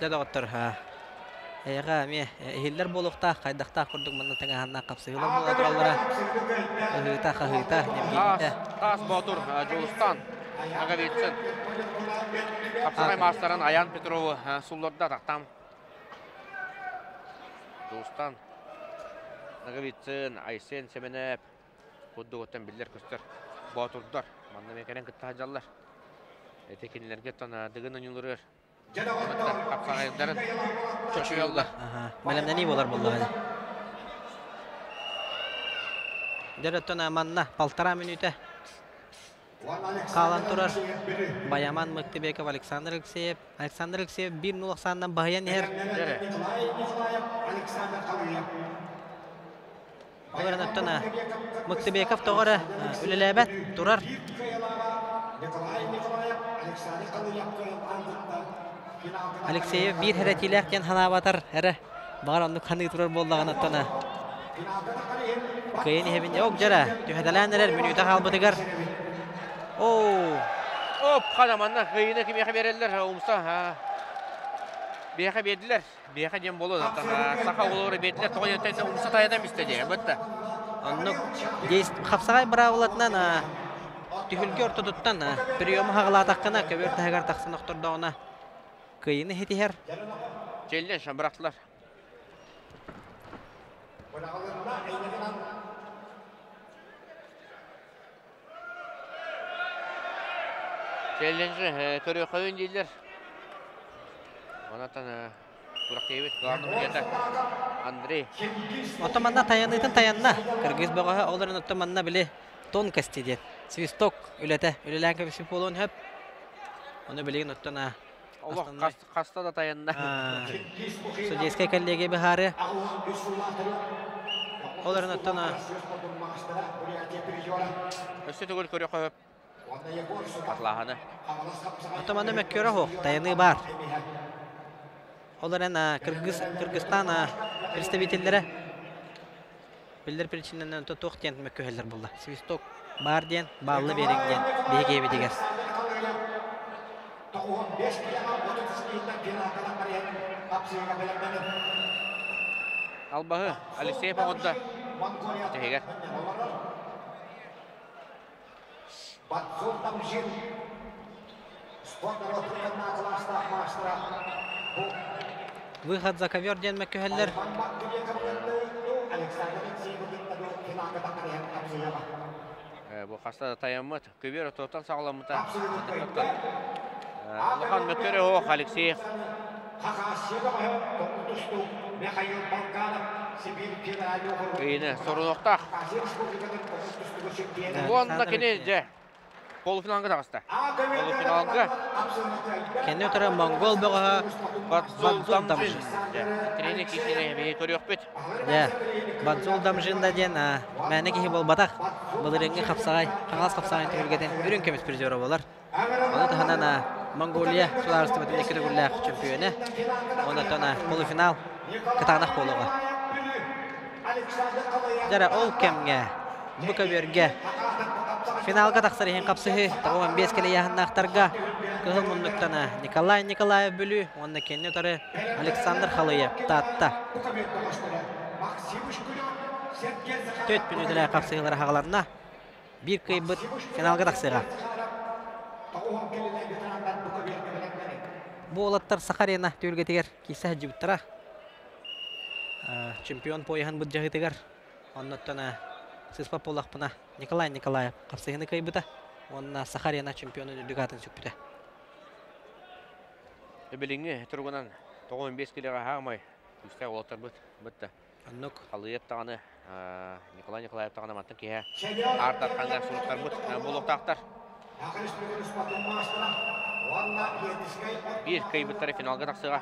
Жада оттор ха. Эйга ме эхиллер болукта кайдакта курдук мында таңаһанна капсыгылар була тураллара. Ыгыта хагыта Тас, немгенде. тас Батур, Жолустан. Ага бетсін. Апсағай мастарын Аян Петровы сулларда тақтам. Жолустан. Ага бетсін, Айсен Семенеп. Білдер көстер. Батурдар. Манна мекерен кітті жаллар. Этекенлерге тана дығын ұнылырыр. Апсағайдарын чөші yolda. Аха. Мәлемдә ни болар булды хәзер? Дәреттен аманна палтара минуты. Калан турар. Баяман Мыктыбеков Александр Алексеев. Александр Алексеев 1-0 сандан баян ер. Жәрі. Николай Николаев, Александр Калыев. Олар нөттена Мыктыбеков тоғыры үлеләбәт. Финалда Алексеев бир хәрәтиләк кен хана батар. Әре багар онны нөттена. финалда да кайын Кыйын хебин yok жара. Түһәдәләнәләр минута халбытыгар. О, Оп, қадаманна қиыны кемеға берелер, умса. Бияқа берділер. Бияқа дем болу. Сақа олары берділер. Тоғын өтәйді умса таядан бістеді. Бұтты. онны дейс хапсагай бара булатнан түһүлгө ортодуттан прием хагалатаккана көбөр тагар таксын октордогуна кыйыны хетихер Желден шамбырақтылар. Желденші көрі қойын дейлер. Бұрақ дейбет. Ғарны бұйета. Андрей. отоманна таянытын таянна кыргыз богоха оларын отоманна биле тонкости дет свисток үлете үлелән көбүсү болон хөп оны билеген қас- қаста да таянна. судейская коллегия бихары оларын қапсағай. отоманна мөккөрө хох таяны бар Оларын кыргыз кыргызстан а, представительдері билдер причиненен то тох тен мөккөһөллөр булды свисток бар ден баллы берең ден финалға қарайын. Қапсыға белемденіп. Албағы. Алексеев оғында. Монголия. Тегер. Батсул Тамжин. Спорт народрикатна класста мастера. Бұл выход за ковер ден қапсыға. Бұл қаста да таянмыт. Көбер отоқтан сағаламыта. Лұхан оқ Алексеев. Бұл. Полуфиналға тағыста. Полуфиналға кенне утара монгол Батзол Батзол Дамжин. Тренер кишіне бей көрі өкпет. я бадзул дамжында ден а, мәне кихи бол батак былырыңы капсагай каңас капсагай түргеден үрүн кемес призеры болар оны таханана монголия суларыстыбытын экиде гуллах чемпионы. Полуфинал кытанах болуга ол кемге финалга таксыр ихин капсыхы тагуан бес келе яхыннахтарга кыгыл муннуктана николай николаев бүлү онна кенне утары александр халыев татта төт минут эле капсыгылар хагаларына бир кыйбыт финалга таксыга бу олаттар сахарена төгөлгетигер кисе жибыттара чемпион пояхан бут жагытыгар. Онноттона сыспа полакпына николай николаев капсыгыны кыйбыта онна сахарена чемпиону дүгатын сүкпүтэ Өбеліңі тұрғынан 95 келеға хағымай. Үсті олатар бұт. Бұтты. оннук Қалыйып тағаны. Николай Николаев тағаны маттың кеге. Артар қандар сұлықтар бұт. Бұл оқтақтар. Bir кайбыттары финалға тақсыға.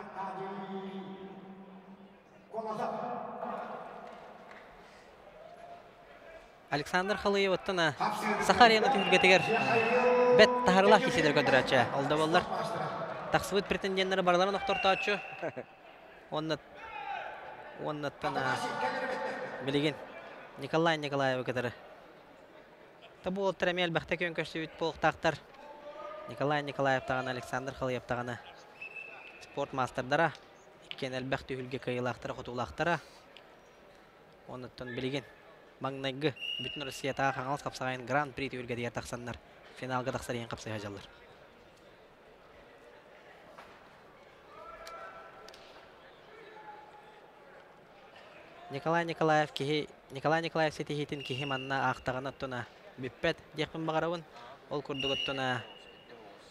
Александр Халыев оттана Сахарияны түгілгетігер бәт тахарылақ кеседер көдірәчі. Алда болар. Тақсыбыт претенденттері барларын оқтортачы. Оннат оннаттана білеген Николай Николаев көтірі. Табу ол тіремел бәқті көн көшті бүт болықтақтар. Николай Николаев тағаны, Александр Халыев тағаны спорт мастerdara иккен әлбәқ түгілге кайылақтары құтулақтара. Оннаттан білеген маңнайгы бүтін Россия тағы қаңалыс қапсағайын гран-при түгілге дейер тақсаннар. Финалға тақсар ең қапсай. Николай Николаев кихи Николай Николаев сетихитин кихи манна бүппет декпін бағарауын ол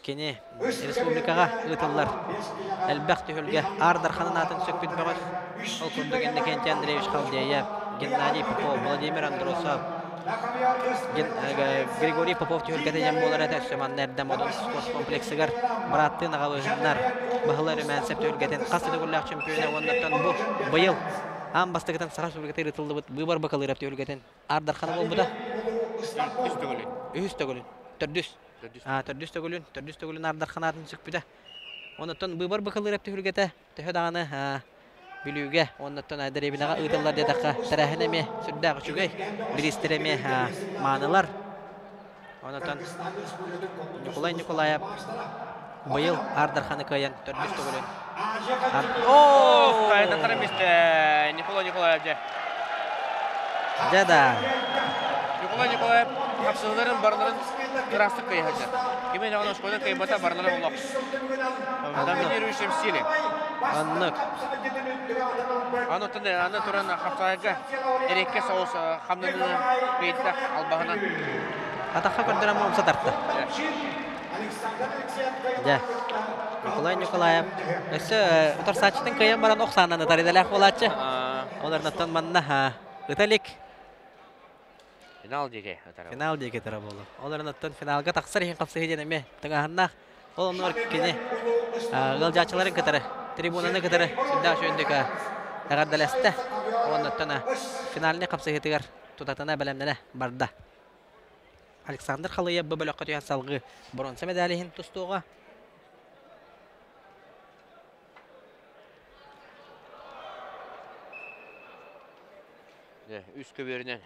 кене республикаға әлбәқ ардарханын атын сөкпіт бағар ол күрдік Иннокентий Андреевич Геннадий Попов Владимир Андросов Григорий Попов түхілгеті жем болар әті сөман нәрдәм одын спорт комплексігер бараттын ағалығындар бұғылар мәнсеп түхілгетін қасы түгілләқ чемпионы оннаттан бұл бұйыл ам бастығытын саға сүргеті рытылды бұд бұйбар бақылы рәп түхілгетін ардарханы бол бұда Үс төгілін. үхіс төгілін төрдүс Төрдүс. А, төрдүс төгүлүн, төрдүс төгүлүн ардар ханатын сүкпүдө. Онуттан быбар бакылы реп түһүлгете, төһө даганы, а, билүүгө, онуттан айдыребинага ыдыллар маанылар. Онуттан Николай Николаев быйыл ардар ханы каян төгүлүн. О, кайдан тарамисте. Николай Николаев же. Жада. Николай Николаев барларын кырастык кайхача. Кемен жаган ошкойдан кайбата барлары олок. Доминирующим стиле. Аннык. Аны тынды, аны туран хапсайга эрекке соус хамнаны бейтта албагына. Атаха көрдөрөм момса тартты. Ja. Николай Николаев. Өсі ұтыр сачтың кайын баран оқсананы таридалақ болатшы. Оларнаттан манна ха. Финал деге. финал деге тара болу. Оларнаттан финалга тақсыр ең қапсы хеденеме. Тыңағаннақ. Ол онор кене. Ғылжачыларын кітірі. Трибунаны кітірі. Сүнда шөндікі. Ағардаласты. Оннаттан финаліне қапсы хетігер. Тутатына бәлемдені барда. Александр Халыев бұл бөлөккө түйен салғы бронза медалиhin тустуға. Үс көберінен.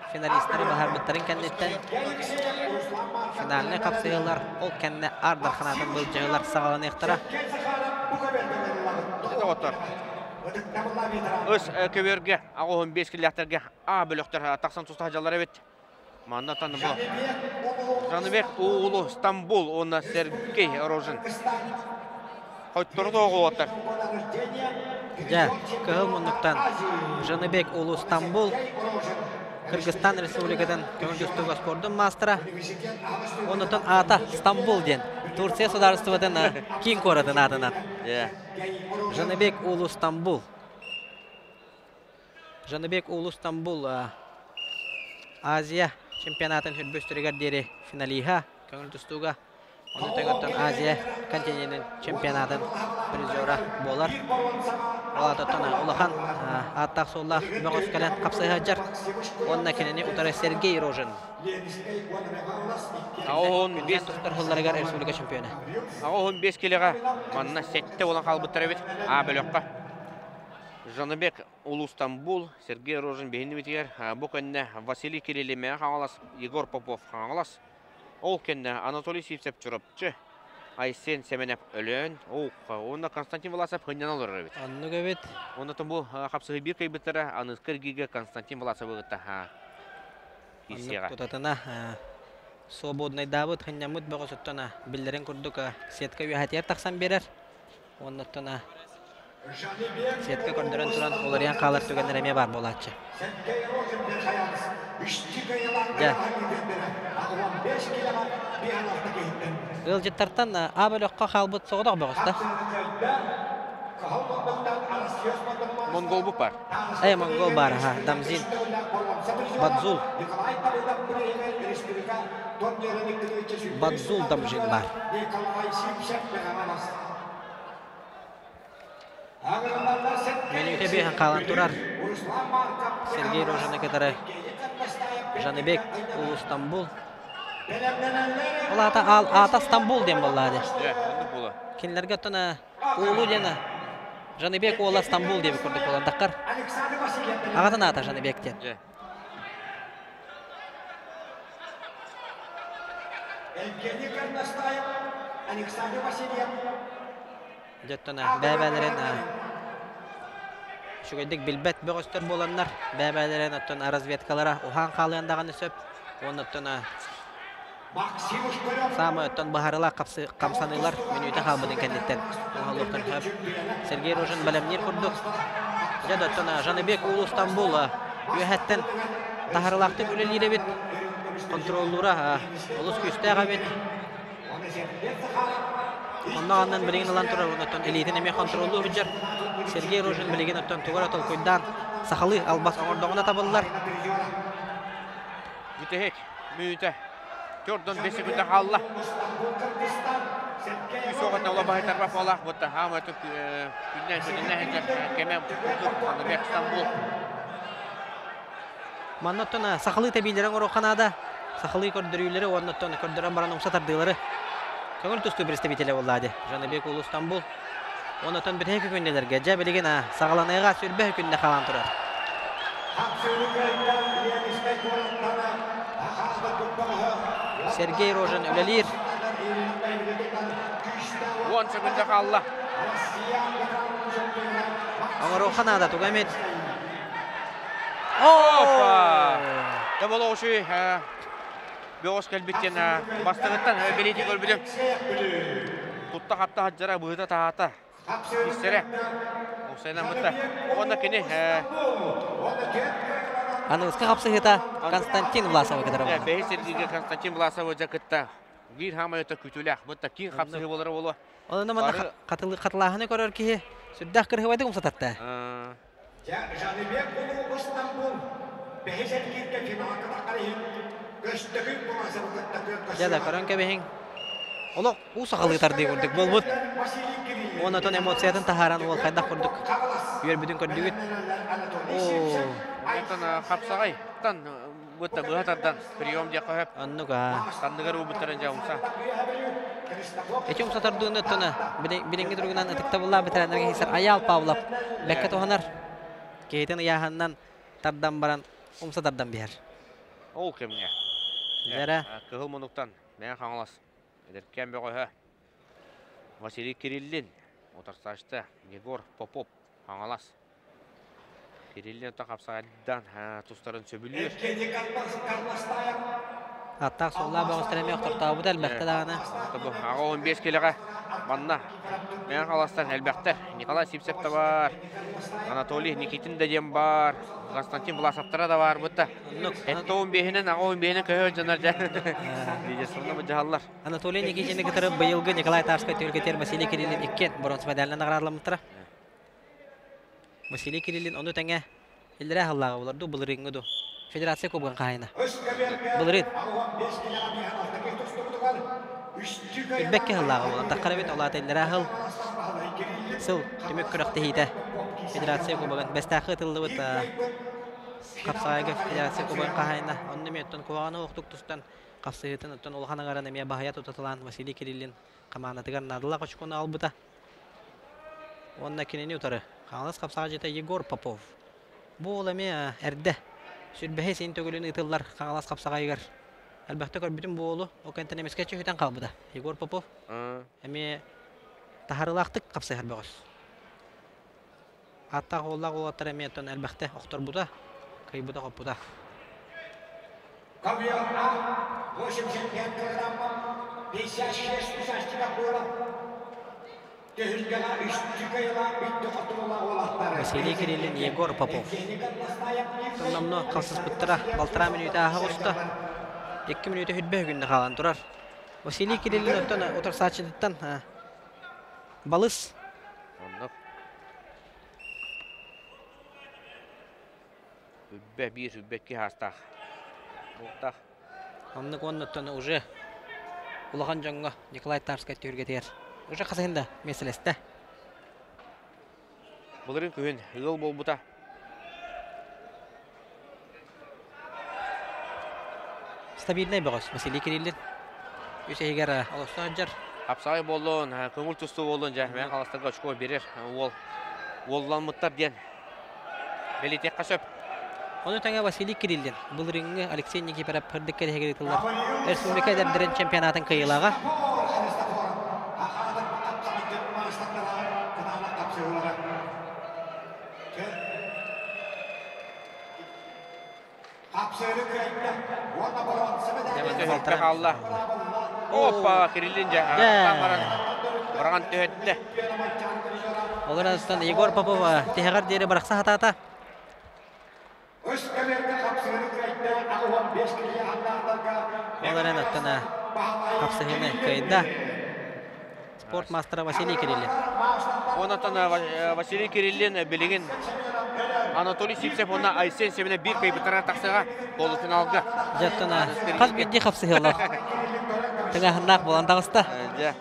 финалисттары бахарбыттарын кәннеттен. Финалны капсыйлар. Ол кәнне ардар ханатын был жайлар сагалан яктара. Это оттар. Өс көберге, ағуын бес кілляқтарға а бөліқтер тақсан тұста хажалар әбет. Манна таны бұл. Жаныбек Уулу Стамбул, оны Сергей Рожин. Қойттырды оғы оттар. Ja, кыһыл муннуктан Жаныбек улу Стамбул Кыргызстан Республикадан көңүлдүстүгө спордун мастера. Онутон ата Стамбул ден. Турция государстводан кин корадын атынан. Жаныбек улу Стамбул. Жаныбек улу Стамбул а, Азия чемпионатын хүрбөстүрүгөр дери финалиха көңүлдүстүгө Тәңөттөн Азия континентин чемпионатын призера болар. Олататтана улахан. Онна кенени утара Сергей Рожин. Ағуын бес Туттар хылларыгар республика чемпионы. Бес манна olan қалбыттар әбет. А. Жаныбек Улу Стамбул, Сергей Рожин кәнне Василий Кириллеме қаңалас, Егор Попов қаңалас. Ол кәнне Анатолий Сипсеп жүріпчі. Айсен Семенеп өлен. Оны Константин Власов хыннан алыр әбет. Онны көбет. Оны бұл қапсығы бір кайбыттары Аныскыр Гига Константин Власов бұғытта. Исеға. Тутатына свободный давыт хыннамыт бөгөсөттөна биллерин курдук сетка үһәтер таксан берер. Оннаттана Жанибек Сетке көрдөрөн туран оларыян қалар түгеннер эме бар болатчы. Сергей Розенберг аялыз. Үшті кайылан Ja. хәлидендері. Ағылан 5 килоға bir анақты кейттен. Ыл жыттартан а бөлөккө халбыт соғдок бөгөстө. Монгол буп бар. Эй, монгол бар, ха, Дамзин. Бадзул. Бадзул Дамзин бар. Менюте бехан қалан турар. Сергей Рожаны кетары. Жаныбек, Улу Стамбул. Ол ата ал ата Стамбул дем болады. Е, онды була. Кинлерге тона Улу дені. Жаныбек ола Стамбул деп көрдік боландаққар. Ағатын ата Жаныбек ден. Евгений Горностаев, Александр Васильев. Жеттона бәбәлерен Шүгедік билбет бөгөстөр боланнар. Бәбәлерен оттон разведкалара ухан қалыяндағаны сөп. Оны оттона Максим Ушкарев. самы оттон бахарыла қапсы қамсанылар. Минуйта халбыдың кәндеттен. Оңалуқтан хөп. Сергей Рожин бәлемнер құрдық. Жад оттона Жаныбек Улу Стамбул. Үйәһәттен тахарылақты үлелері бит. Контроллура. Бит. Онна аннан билеген алан элитин эме биджер. Сергей Рожин билеген тугар койдан сахалы албас оңордоңуна табыллар. Бүтehek. Мүйті. Төрден 5 секунда қалла. Үй соғатна ола бағайтар бақ болақ бұтта. Хам өтіп күннен күнінен хәңгер кемен Жаныбек Стамбул. Манноттон сахалы табилерен баран тардылары. Көңүл тусту представителе боллады. Жаныбек Улу Стамбул. Онноттон бир эки күнделерге жа билеген сагаланайга сүрбө күндө калан турар. Сергей Рожин үлелир. 10 секунда қалла. Оңоро канада тугамет. Опа! Да Беос кәлбеттен бастығыттан белеті көрбілем. Тұтта қапта хаджара бұғыта тағата. Истері. Осайнан бұтта. Онда кені Аныңызға қапсы хета Константин Власова кедер Э, бәйі сергеге Константин Власов өжакытта. Гир хама өті күтілі. Бұтта кейін қапсығы болары болу. Оны мана катылы катылаһыны көрөр ки умсататта. Улу Стамбул. Бехесет кирке финалға қарайын. Көстігін бұласыбықытта Жада көрөн кебеһиң. Оло усахалы тарды көрдүк болбут. Кириллов. Онотон эмоциятын тахаран ол кайда көрдүк. Үйөр бүтүн көрдүгүт. О, Онтан қапсағай. Тан бұтта бұғатардан прием аннуга. Эче тона тургунан ытыкта булла бетеренерге хисар аял Павлов. Бекке тоханар. Кейтен яханнан тардан баран умсатардан. Ол кемге. Дәрә. Кығыл мұнықтан. Мен қаңылас. Эдеркен бе қойға. Василий Кириллин. Отырсашты. Егор Попов. Қаңылас. Кириллин та қапсағайдан тұстарын сөбілі. Евгений Горностаев. Аттак солла багыстыраме оқтортабыт әлбәтте даганы. Аға 15 келеға. Манна. Мен қаластан әлбәқтер. Николай Сипсеп та бар. Анатолий Никитин да дем бар. Константин Власовтара да бар. Бұтта. Әтті 15-нен, аға 15-нен көйін жанар жа. Дейде сұрны бұ жағалар. Анатолий Никитин кытырып быйылгы Николай Тарской төлгетер Василий Кириллин иккен бронз медалына наградламыттыра. Василий Кириллин оны тәңе илдерә халлага буларду бұл рингы ду. Федерация кубган кайына. Бұл рит Илбекке халлага булар. Таққара бит олата илдерә хал. Сыл төмөк көрәкте хите. Федерация кубган бәстәхы тылды бит. Капсайга Федерация кубган кайына. Онны меттен кубганы оқтук тустан капсайытын оттан улхана гарана мия бахая тутатылан Василий Кириллин каманатыгар надыла кочкуна албыта. Онна кинени утары. Хаңлас капсага жете Егор Попов. Бу эме эрде. Сүрбәһе син төгүлүн ытыллар хаңлас капсага егер. Әлбәттә көр бүтүн болу, о кентен эмескә чөһүтән калбыда. Егор Попов эме тахарылактык капса хәрбәгәс. Атта голла голлаттар эме тон әлбәттә октор буда. Кай буда капуда. Ковер А. 85 килограммов. 56 участников было. Tehilgala üstükayla bitti oturulan olatları. Василий Кириллин, Егор Попов. Тонномно қалсыз бұттыра, балтыра минуты аға ұсты. 2 минуты хүтбе күнді қалан тұрар. Василий Кириллин өттен отыр сачыдыттан балыс. Оннук. Үббе бир үббекки хастах. Бултах. Амнык он өттен уже улахан жоңға Николай Тарскай түрге тер. Уже қасында меселесті. Булырын күн ыл болбута. Стабильный бағыз Василий Кириллин. Үсейгер олысты аджар. Апсай болуын, көңіл тұсты болуын жа, мен қаластарға очко берер. Ол олламыттар ден. Белетек қашып. Оны таңа Василий Кириллин. Бұл рингі Алексей Никипаров пырдық кәдегі тылар. Республика дәрдерін чемпионатын кайылаға. Демәте хөккә халла. Опа, Кириллин жа. Жа. Тамаран. Барған төһетті. Олардан Егор Попов тегар дері барақса хатата. Олардан аттана капсахины кайда. Спорт мастера Василий Кириллин. Онатан э, Василий Кириллин билеген Анатолий Сипсев онна Айсен семене бир кайбытара полуфиналга. Жаттана қаз бедде қапсахы олар. Тыңа хыннақ болан тағыста. Жа.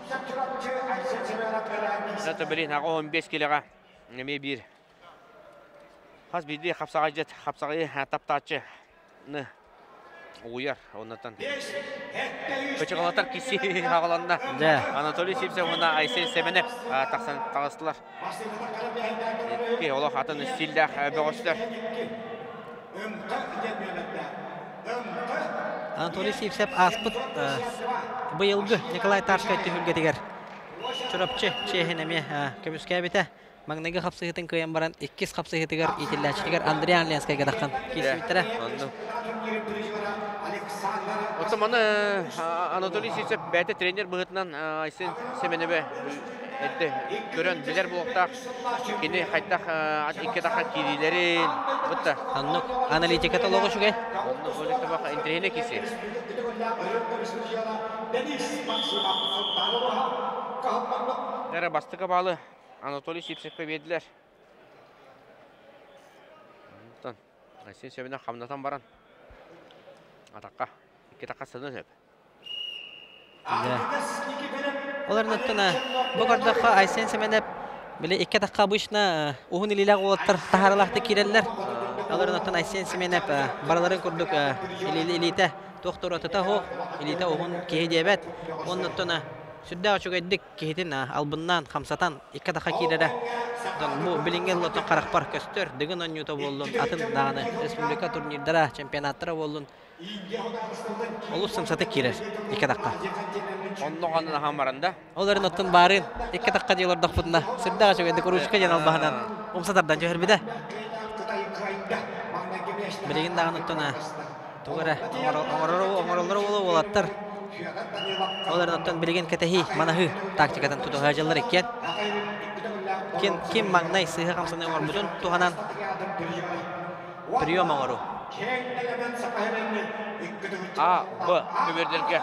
Заты билен ағы 15 келеға. Неме бир. Хас биде қапсаға жет, қапсаға таптачы. Уяр, онатан. Көчеғалатар киси ағаланна. Жа. Анатолий Сипсев онна Айсен семене тақсан тағыстылар. Ке олақ атын стилдах бөгөстер. Анатолий Сипсеп аспыт быйылгы Николай Тарскай түхілге тегер. Чурапчы чехенеме көміскә бите. Маңнегі қапсығытын көйен баран 2 қапсығытыгар итилләчілігер Андрей Анленскай кадаққан. Кесіметтері. Осы маны Анатолий Сипсев бәті тренер бұғытынан Айсен Семенебе әтті көрін білер бұлықтақ. Кені қайттақ икі таққа кирилерін бұтта. Аннук аналитика толығы шүгей. Оны бөлікті бақы интерене кесе. Әрі бастықы балы Анатолий Сипсевке берділер. Онтан Айсен Семене қамнатан баран. Атаққа, икі таққа өп. Олар нөттіна бұғырдыққа Айсен Семенеп біле ике таққа бұшына уғын илиләғ олаттар тахаралақты киреллер. Олар нөттін Айсен Семенеп бараларын күрдік илилі илите тоқтор отыта хоқ, илите уғын кеhe дебет. Он нөттіна сүрдә очуг эддик кехитин албыннан хамсатан қарақпар көстер, дігін онюта болдun атын республика турнирдара, чемпионаттара болдun. Олу сымсаты кирер ике таққа. Онны ғанын ахан баранда. Оларын оттун барын икки такка диолор дохпутна. Сырдага чөгенде курушка жанал баханан. Умсатардан жөһөр биде. Билеген даган оттуна. Тугара оңорор оңоролор болу болаттар. Оларын оттун билеген кетехи манахы тактикадан еккен. Кин ким маңнай камсаны туханан прием оңору. А, Б, көбердерге.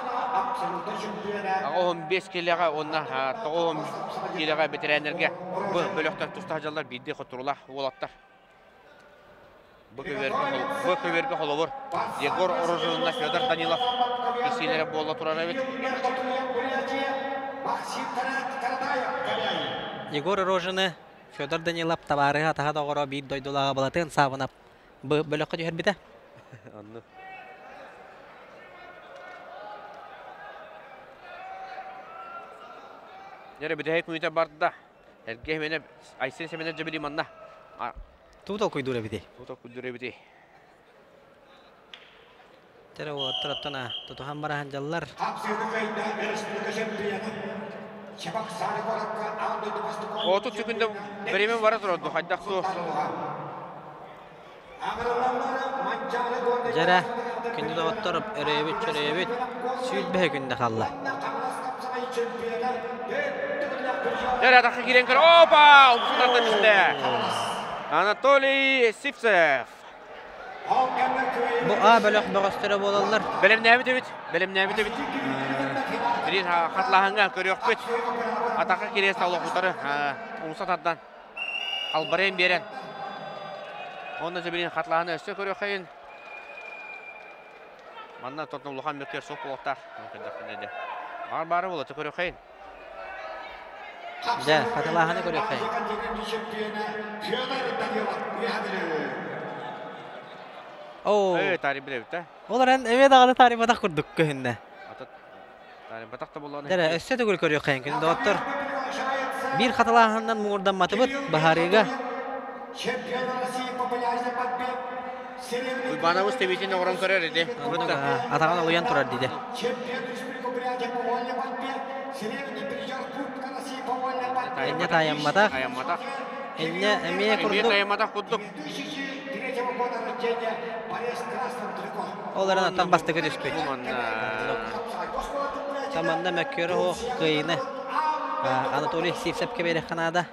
Ағы 15 келеға, онна 9 келеға бетерәнерге. Б, тұста бидде құтырула олаттар. Б көберге холовор. Егор Орожуна Федор Данилов. Кисилері болла әбет. Егор Рожины Федор Данилов табары атаға доғыро бир дойдулаға балатын сабынап. Б бөлөккө жөһөр бите. Анны. Нері біде күніте барды да. Әрге мене Айсен семене жабили манна. Тутал койдура бите. Тута күдіре біде. Тера о траттана тутухан барахан жаллар. Оту түкінде біремен бара тұрады. Өрөбүт чөрөбүт сүйүлбе күндө қалла. Дәрі атаққа келен кір. Опа! Бізде. Анатолий а болалар. Білім дөбіт. Білім дөбіт. Қатлағанға көрек көт. Атаққа келен саулық ұтары. Ұмсат аддан. Албарен берен. Онда же бірін қатлағаны өсті көрек қайын. Манна тотны улахан мөкер соқ болуқтар. Бар бары болады көрек қайын. Да, хаталаханы көрөк кай. Оо. Эй, тари білебіт, та? Олар эн дагы тарих батак курдук көһүннө. Атат. Тари өссө көрөк кайын күн доктор. Бир хаталахандан муңурдан матыбыт Бахарига. Уйбанабыз тебетіне орын көрер еді. Атаган олуян турар диде. Энне таямматак, Таямматақ. энне эме Эме курдук. таямматақ құддық. Олар аттан басты көдөспөт. Бұманна. Таманда мәккөрө о кыйны. Анатолий Сивсепке бере канада.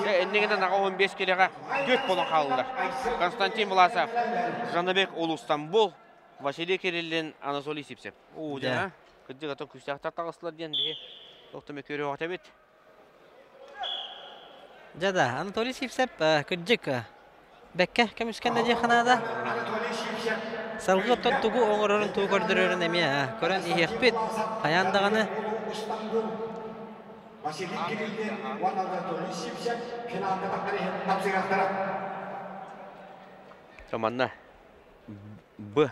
Эннегенен аға 15 келеға дөт болын қалылар. Константин Власов, Жанабек Олу Стамбул, Василий Кириллин, Анатолий Сипсеп. О, Да. Күдді ғатан күстіқтар тағысылар ден бе. Доқты мекөрі оғата бет. Жада, Анатолий Сивсеп күджик. Бәккә кем үскәндә ди канада. Салгы тоттугу оңорорун туу көрдөрөрүн эме. Көрөн Хаяндаганы Василий Кириллин, Анатолий Сипсек, финалда тақыры тапсырақтар. Таманна. Б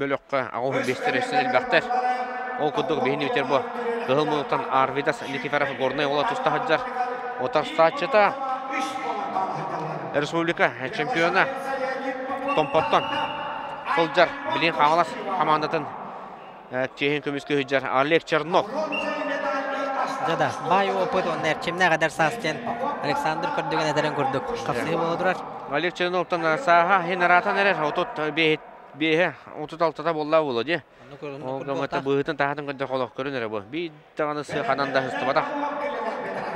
аға 15 ресен элбақтар. Ол күдді бейін өтер бұ. Кығыл мұнықтан Арвидас Никифаров горнай ола тұста хаджар. Отар статчыта. Республика чемпиона Томпоттон. Солджар білен қамалас командатын тейін көміскі хүджар Олег Чернов. жада бай опыт он нерчемне кадар састен Александр көрдөгөн этерен көрдүк. Капсыгы болдурар. Олег Черновтан саха хенератын эрер. Отут бейт бейе отут алтата болла болу де. Ол гамата быһытын тахатын көндө холок көрүнөр бу. Би даганы сы хананда хыстыбата.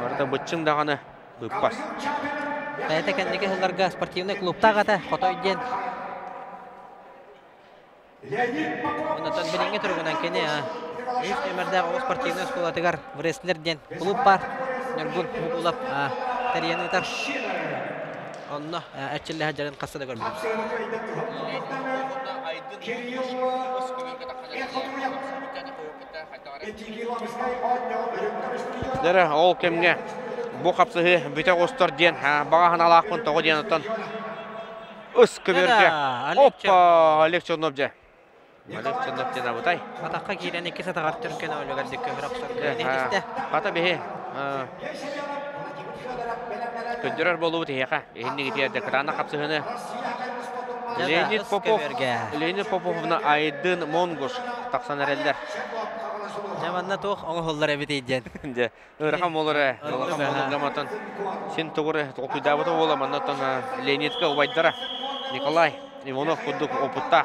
Барда бычың даганы быппас. Бәйте кендеге хылларга спортивный клубта гата хотой ден. Онотон билинге тургунан кене Үч нөмердә о спортивный школа. Тигар врестлер ден клуб бар. Дәрі ол қапсығы қостар ден бағахан алақпын тоғы ден ұттан Опа, Олег же. Олег Чернов ден абытай. Атакка кирен ике сатагар түркен өлөгөр диккө раксар. Нехисте. Қата бе. Көндірер болуы тейеқа. Ехінні кетерді. Кытана қапсығыны. Леонид Попов. Леонид Поповна Айдын Монгуш. Тақсан әрелдер. Жаманна тох оңо холлар эбит ийден. Де, ырахам олары, Ырахам ырахам олары. оларгаматан. Сен тугуры окуйдабыта бола, маннатан Леонидка убайдара. Николай Иванов кудук опытта.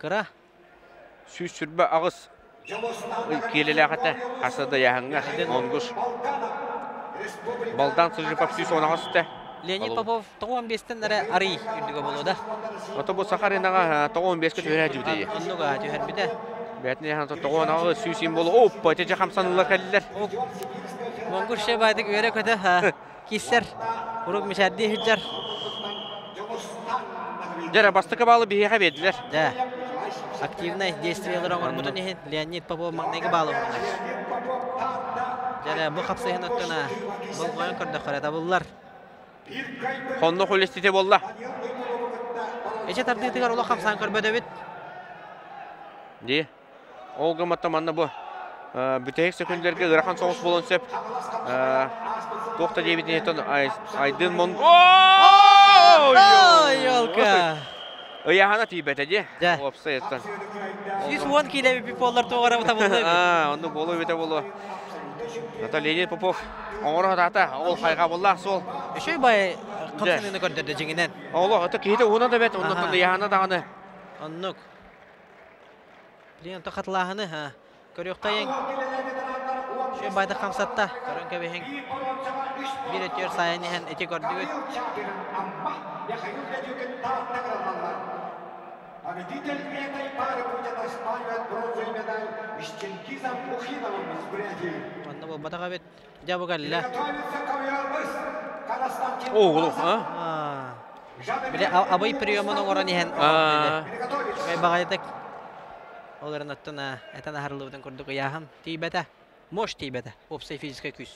Кыра. Сүз сүрбе агыс. Келеле хата хасада яһанга монгуш. Балдан сыжыпап сүз онагысты. Леонид Алло. Попов 95-тен эре арый үрдүгө болода. Ото бу Сахаринага 15 ке төрә жүдәй. Оннуга төһәрбите. Бәтне хан тогонагы сүсин болу. Опа, теже хамсанлар кәлләр. Монгур шебайдык өре көтө ха. Киссер. Урук мишадди хиджар. Жара бастыкка балы бедилер. Да. Активный действиялар оңор бутун ихин Леонид Попов магнеге баалы оңор. Жара бу капсыгын оттона бул коен көрдө карата буллар. Хонно холестите болла. Эче тардыйтыгар ула камсан көрбөдө бит. Ди. Олга матаманна бу. Бүтәйік секундерге ырахан соғыс болын сөп. Тоқта дебетін етін айдын мұн... Ой, елка! Ыяхана тибет әде. Да. Опса еттен. Сіз он келе бипи поллар тоғара бұта болды. А, онды болу бете болу. Ата Леонид Попов. Оңыр хатата, ол қайға болла сол. Үшөй бай көрдірді жеңінен. Олы, оны да яғана дағаны. Ха. Көріқта ең. Үшөй байды қамсатта. Көрін көбейін. Bir ötüyor sayın hen eti gördük. Победитель этой пары будет оспаривать бронзовый медаль из Мухинова из Бурятии. А? Hen. А, яхам. Мош тибете. Опсай физика күс.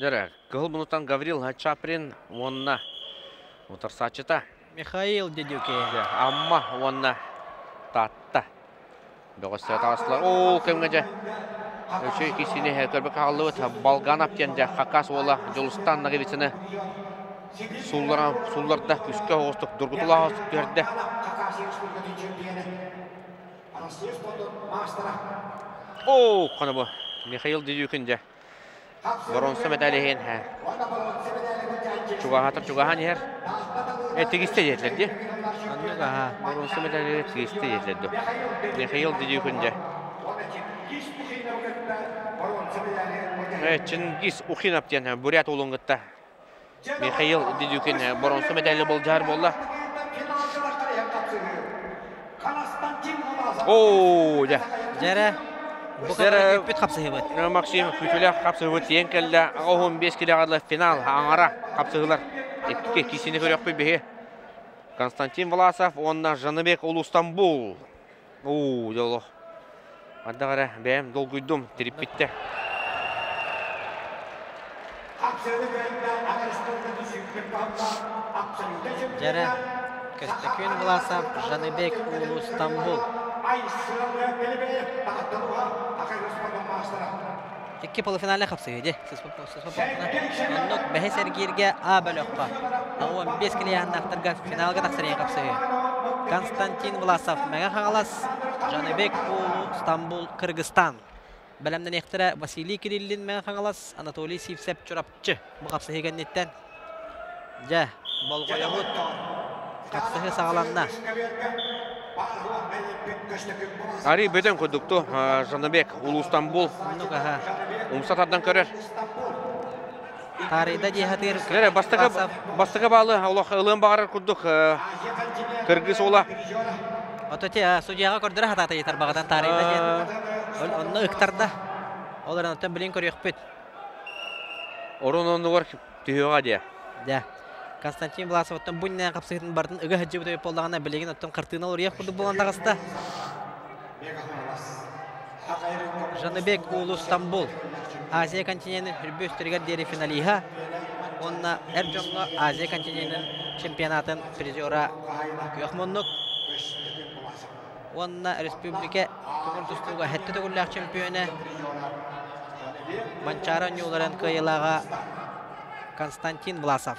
Дәрі, кыл бұнытан Гаврил Чаприн, онна. Отыр сачыта. Михаил Дедюке. Де, Амма, онна. Татта. Бөгістер тағысылар. О, кемге же. Өші кесіне көрбек ағылы өт. Балган аптен же Хакас ола Жолыстан. Суллара, сулларда үске оғыстық, дұрғытыла оғыстық көрді. Хакасия республикатын чемпионы. Россия спортын мастера. О, қаны бұл. Михаил Дедюкін же. Бронсы медалейін. Onda bronze medalini jajjı. Чуғағатыр, чуғаған ер. Тегісте жетілер де. Аннук аха. Бронсы медалейі тегісте жетілер. Михаил Дедюкін же. Onda Чингиз Мухинов'un bronze medalini Чингис Ухиновтен Бурят улыңғытта. Михаил Дедюкин бронсы медалі бұл жар болды. Константин Власов. О, да. Жара. Bu Жара- kadar güppet kapsa hibet. Максим Күтілі қапсығы ең кәлі 15 килограммлы финал аңара қапсығылар. Екке кесені көрек бі бе. Константин Власов, онна Жаныбек Улустамбул. О, жолы. Ада қара, бәйім дол күйдім, тіріп бітті. Жара. Көстөкүн Власов, Жаныбек Улу Стамбул. Икки полуфинале капсы иди. Сыз попо, сыз попо. Оннук бәһе сәргирге А бөлөккө. Ауын 5 килияннактарга финалга таксырын капсы. Константин Власов мәгә хагалас. Жаныбек Улу Стамбул, Кыргызстан. Бәлемден ехтіре Василий Кириллин хагалас. Анатолий Сивсеп чурапчы. Бу капсы хегеннеттен. Жа, болгоябут. Капсыһы сагаланна. Ари бөтен күдікті Жаныбек Улустамбул. Оннук аха. Умсатардан көрер. Тарыйда дияхатыр. Кілері бастығы, балы Аллах ылын бағарар күдік Кыргыз ола. Ототи судьяга көрдөрө хатата етер багадан тарыйда диян. Ол онны ыктарда. Олар антан билин көрөкпүт. Орын оны бар түйеға де. Да. Константин Власов оттан бунна капсыгын бардын ыга хаджы бутып боллагана билеген оттан кыртыына урия курду болгон тагаста. Жаныбек Улу Стамбул. Азия континентин хүрбөстөргөр дери финалиха. Онна эр жоңго Азия континентин чемпионатын призера Күйөхмоннук. Онна республика көңүл тустууга хетте төгүллак чемпионы. Манчара кыйылага Константин Власов.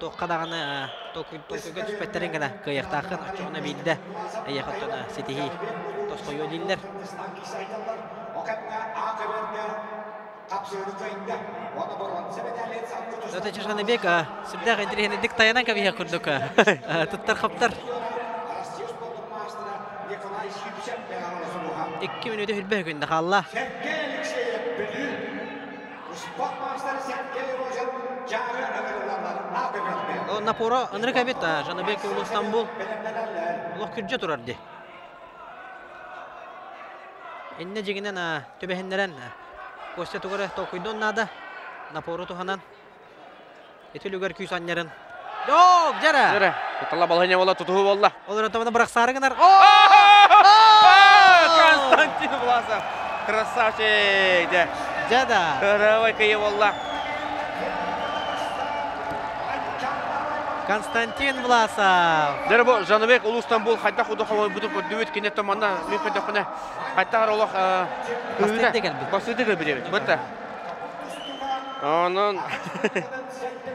токкадаганы токуй токуйга түспәттерен генә кайыкта хин очуна билде. Әйе хаттына ситихи тоскойо диллер. Зато чешаны бек сүрдәгә интерене дик таянан кабия курдук. Туттар хаптар. 2 минуты хүлбә көндә халла. Напора, Андрей Кабит, Жанабек Улу Стамбул. Улух күрджә турар ди. Инне жигинен төбәһеннәрен Костя тугары токуйдон нада. Напору туханан. Этүлүгөр күйс аннарын. Yok, jara. Жара. Тала балыня бола тутуы болла. Олар тамана бырак сарыгынар. Константин Власов. Красавчик. Да. Жада. Давай кайы Константин Власов. Дәр бу Жаныбек Улустан бул хайда худу хавай буду көдөт кине томанна мен хайда хуна. Хайда ролох Бастык деген бит. Бастык деген бит.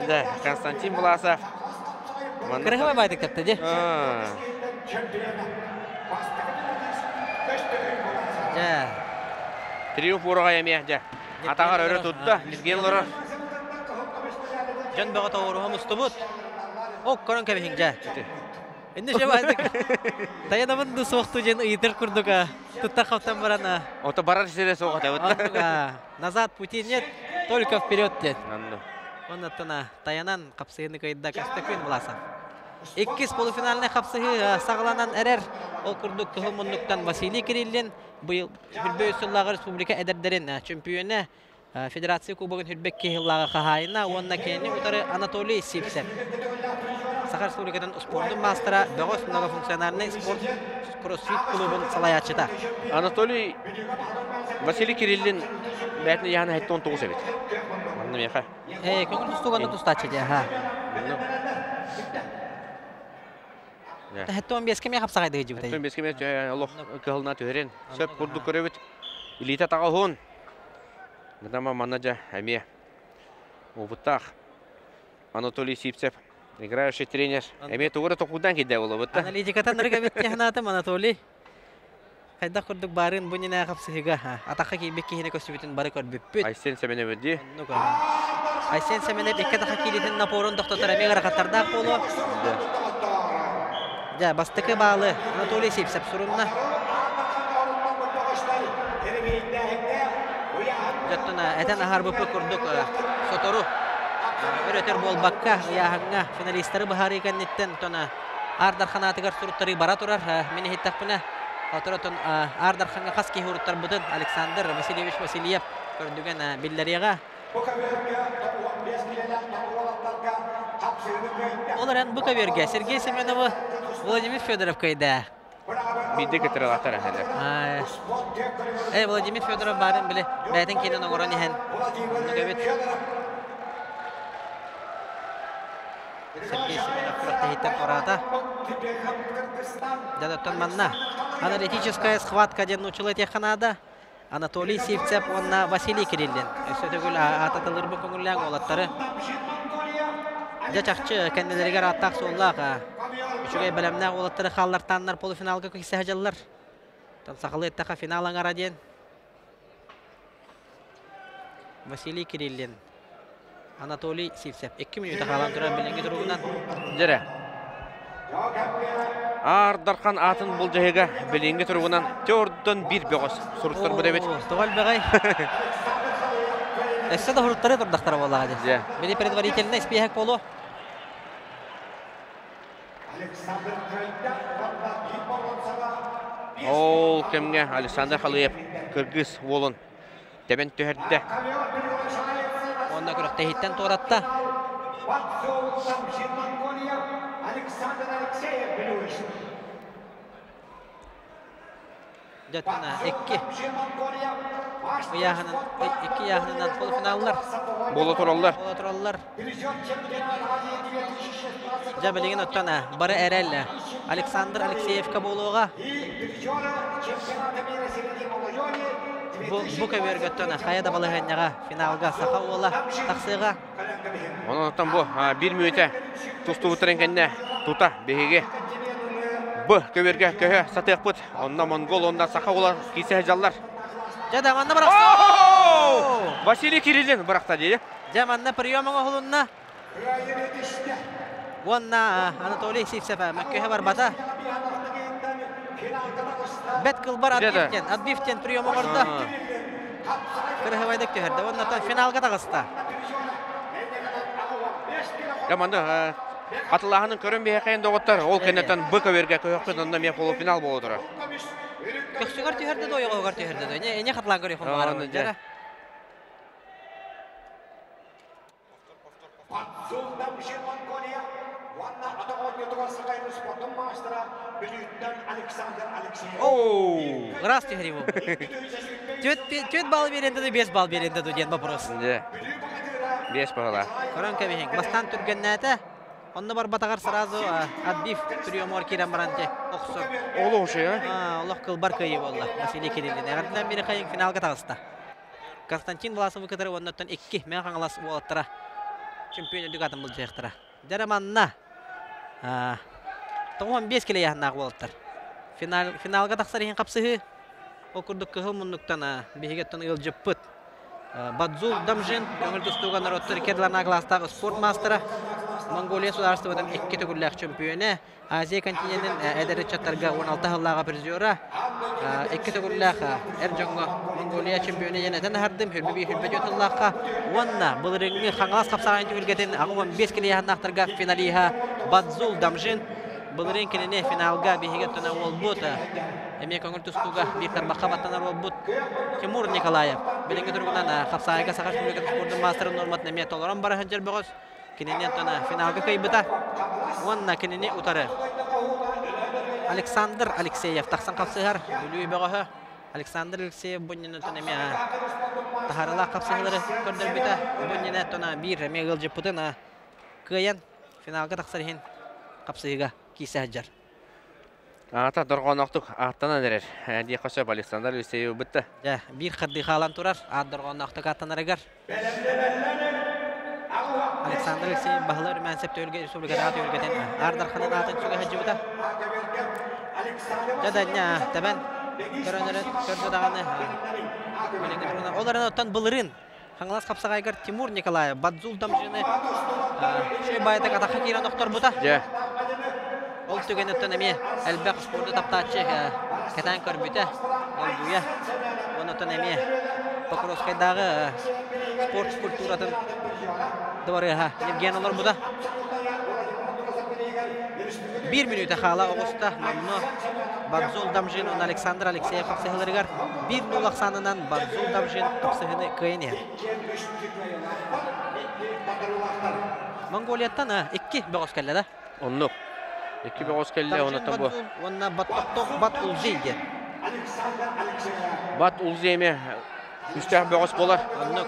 Да, Константин Власов. Кырыгы байдык тепте же. А, Жа. Триумф урага еме. Да. Атагар өрө тутта. Лизген лора. Жан бага тоору мустубут. Ок корон кебин жа. Инде же байдык. Таяда бунду сокту жен ыйтыр курдука. Тутта хаптан барана. Ото барар соғат әбет. Антуга. Назад пути нет, только вперед дед. Нанды. Оннаттана таянан капсыгыны кайда Константин Власов. Иккис полуфиналны капсыгы сагланан эрер. Ол курдук кылмынлыктан Василий Кириллин быйыл Суллага Республика эдердерин чемпионы Федерация Кубогын Хүрбек Кехиллага кахайна, онна кені утары Анатолий Сипсев. Сахар Республикадан спорттун мастера Бөгөс многофункциональный спорт кроссфит клубын салаячыта. Анатолий Василий Кириллин бәтіне яғына әйтті 19 әбет. Манны меха. Э, көңүл тустуганды тустачы же, ха. Ja. Хәтта 15 кеме капсагайды жибете. Төн беске мет Аллах кылына төрен. Сөп курду көрөбүт. Илита тагал хун. Гдама манаджа әме. Убуттах. Анатолий Сипцев. Играющий тренер. Әме тугыры токудан киде болу бутта. Аналитикатан Анатолий. Кайда курдук барын бунина капсыга. Атакка кийбек кихине көсүбүтүн бары көрбүппүт. Айсен семене. Нука. Айсен семенеп икке така килитин напорун доктор эмегара каттарда болу. Ja, бастыкы баалы Анатолий Сипсеп сурунна. Жаттына этен ахар бупы курдук сотору. Өрөтер болбакка яханга финалисттары бахары икенниттен тона Ардар ханатыгар суруттары бара турар. Мени хиттакпына Оторотон Ардар ханга хаски хуруттар бутын Александр Васильевич Васильев көрдүген биллерияга. Олар эн бука берге Сергей Семенов Владимир Федоров кайда. Бидде кетер атар әле. А, Э, Владимир Федоров барын биле. Бәтен кенен оңорон иһен. Нугабет. Сергей Семенов куракта хиттен ората. Дадаттан манна. Аналитическая схватка ден учылы теханада. Анатолий Сивцев, онна Василий Кириллин. Сөтөгүл ататылыр бу көңүлләң олаттары. Жачакчы кенделерге аттак соллак. Үчүгэй белемнә олаттары халлартаннар полуфиналга кисә хаҗаллар. Тан сакалы эттака финал аңара ден. Василий Кириллин. Анатолий Сивцев. 2 минут калган тура белеңге тургунан. Жәрә. Ардархан атын бұл жайға білінгі тұрғынан төрден бір беғыз сұруттар бұл әбет. Тугал бегай. Эссе да хуруттары турдактар боллага же. Же. Били предварительно болу. Ол кемге Александр Халыев кыргыз болын. Дәбен төхәрді. Онда күрәктә хиттен торатта. Жаттына 2 Уяһынан 2 яһынан полуфиналлар. Болы тұралар. Бола тураллар. Жабелеген оттана бары Александр Алексеевка болуға. Бу бу кеберге оттана хаяда балыганняга финалга саха ола таксыга. Оттан бұл бір минуте тұсты ұтырын кәнне Бұ көверге көе сатық бұд. Онна Монгол, онна сақа олар кейсе жаллар. Жада манна баракса. Василий Кириллин бірақта дейді. Жаманна приемыңа хулунна. Вонна Анатолий Сивцев мәккеһе бар бата. Бет отбивтен, отбивтен приемы барда. Кырыһы байдык төһәрдә. Вонна та финалга тагыста. Команда Атылағының көрін бейе қайын доғыттар. Ол кәнеттен бұ көверге көйіқпен онда мен полуфинал болу тұрар. Көксүгөр төһәрдә дә ойгор төһәрдә дә. Не не хатлан көрә Аны хомар. жа. Бадзулдамжин Монголия. Ванна атагон ютуган сакайны спортун мастера Билюттен Александр Алексеев. Оу! Раз тихрибу. Төт бал беренде де 5 бал беренде де ден вопрос. Же. Беш бағала. Корон кабихин. Бастан түргеннәте. Онны бар батагар сразу отбив приемор кирен баранте. Оксо. Олы а? А, Аллах кыл бар кайы болла. Василий Кириллин. Эгерден бери кайын финалга тагыста. Константин Власов кытыры оннотон 2 мен каңалас болаттыра. Чемпион дүк атым бұл жақтыра. А, 15 келе яһнак болаттыр. Финал финалга тахсар ин капсыһы. Окурдук кыһыл муннуктан бихигеттен ыл жыппыт. Бадзул Дамжин, көңіл тұстуға народтар кеділарна кластағы спорт мастера. Монголия сударстводан екі түгілләқ чемпионы. Азия континентін әдәрі чаттарға 16 ғыллаға призера. Екі түгілләқ әр жоңға Монголия чемпионы енетен хардым. Хүрбі бей хүрбі жөтіллаққа. Онна бұл реңі қаңғалас қапсаған түгілгетін ағуан 5 келе яғынақтарға финалиға Бадзул Дамжин. Бейгеттіна ол бұд. Эме көңіл тұстуға биқтар баққа баттанар ол бұд. Тимур Николаев. Белеңге тұрғынан Қапсайға Сақаш Мемлекеттік спорттың мастері норматына мет толыран бара бұғыз. Киненен тона финалға кайбыта. Онна кинене утары. Александр Алексеев тақсан қапсығар. Бүлүй бұғығы. Александр Алексеев бұннен тона ме тахарыла қапсығылары көрдір біта. Бұннен тона бір ме ғылжы пұтына кыян финалға тақсархин қапсығыға кисе хаджар. Ата дорғанақтық аттана дерер. Әди қосып Александр Люсеев бітті. Ja, bir xırdı xalan turar, addırğan naqta katanaragar. Александр Алексеев бағылар мәнсеп төлге республикада аты өргетен Ардарханын атын сүге хәджібіта. Жадanya, табан көрөнөрөт көрдө даганы. Белеңге тургана оларын оттан былырын. Хаңлас капсагайгар Тимур Николаев Бадзул дамжыны. Кирен бута. Же. Ол түген. Ол буя. Эме Покровскайдагы спорт культуратын дворыга Евген олар minüte hala Ağustos'ta Mamnu Badzol Damjin on Alexander Alexeyev kapsahılırgar. Bir nol aksanından Badzol Damjin kapsahını kıyını. Mongoliyattan ha, iki bağız kelle de. Onluk. İki bir oskelle onu da bu. Onunla Batok Bat Bir os bolar. Onluk.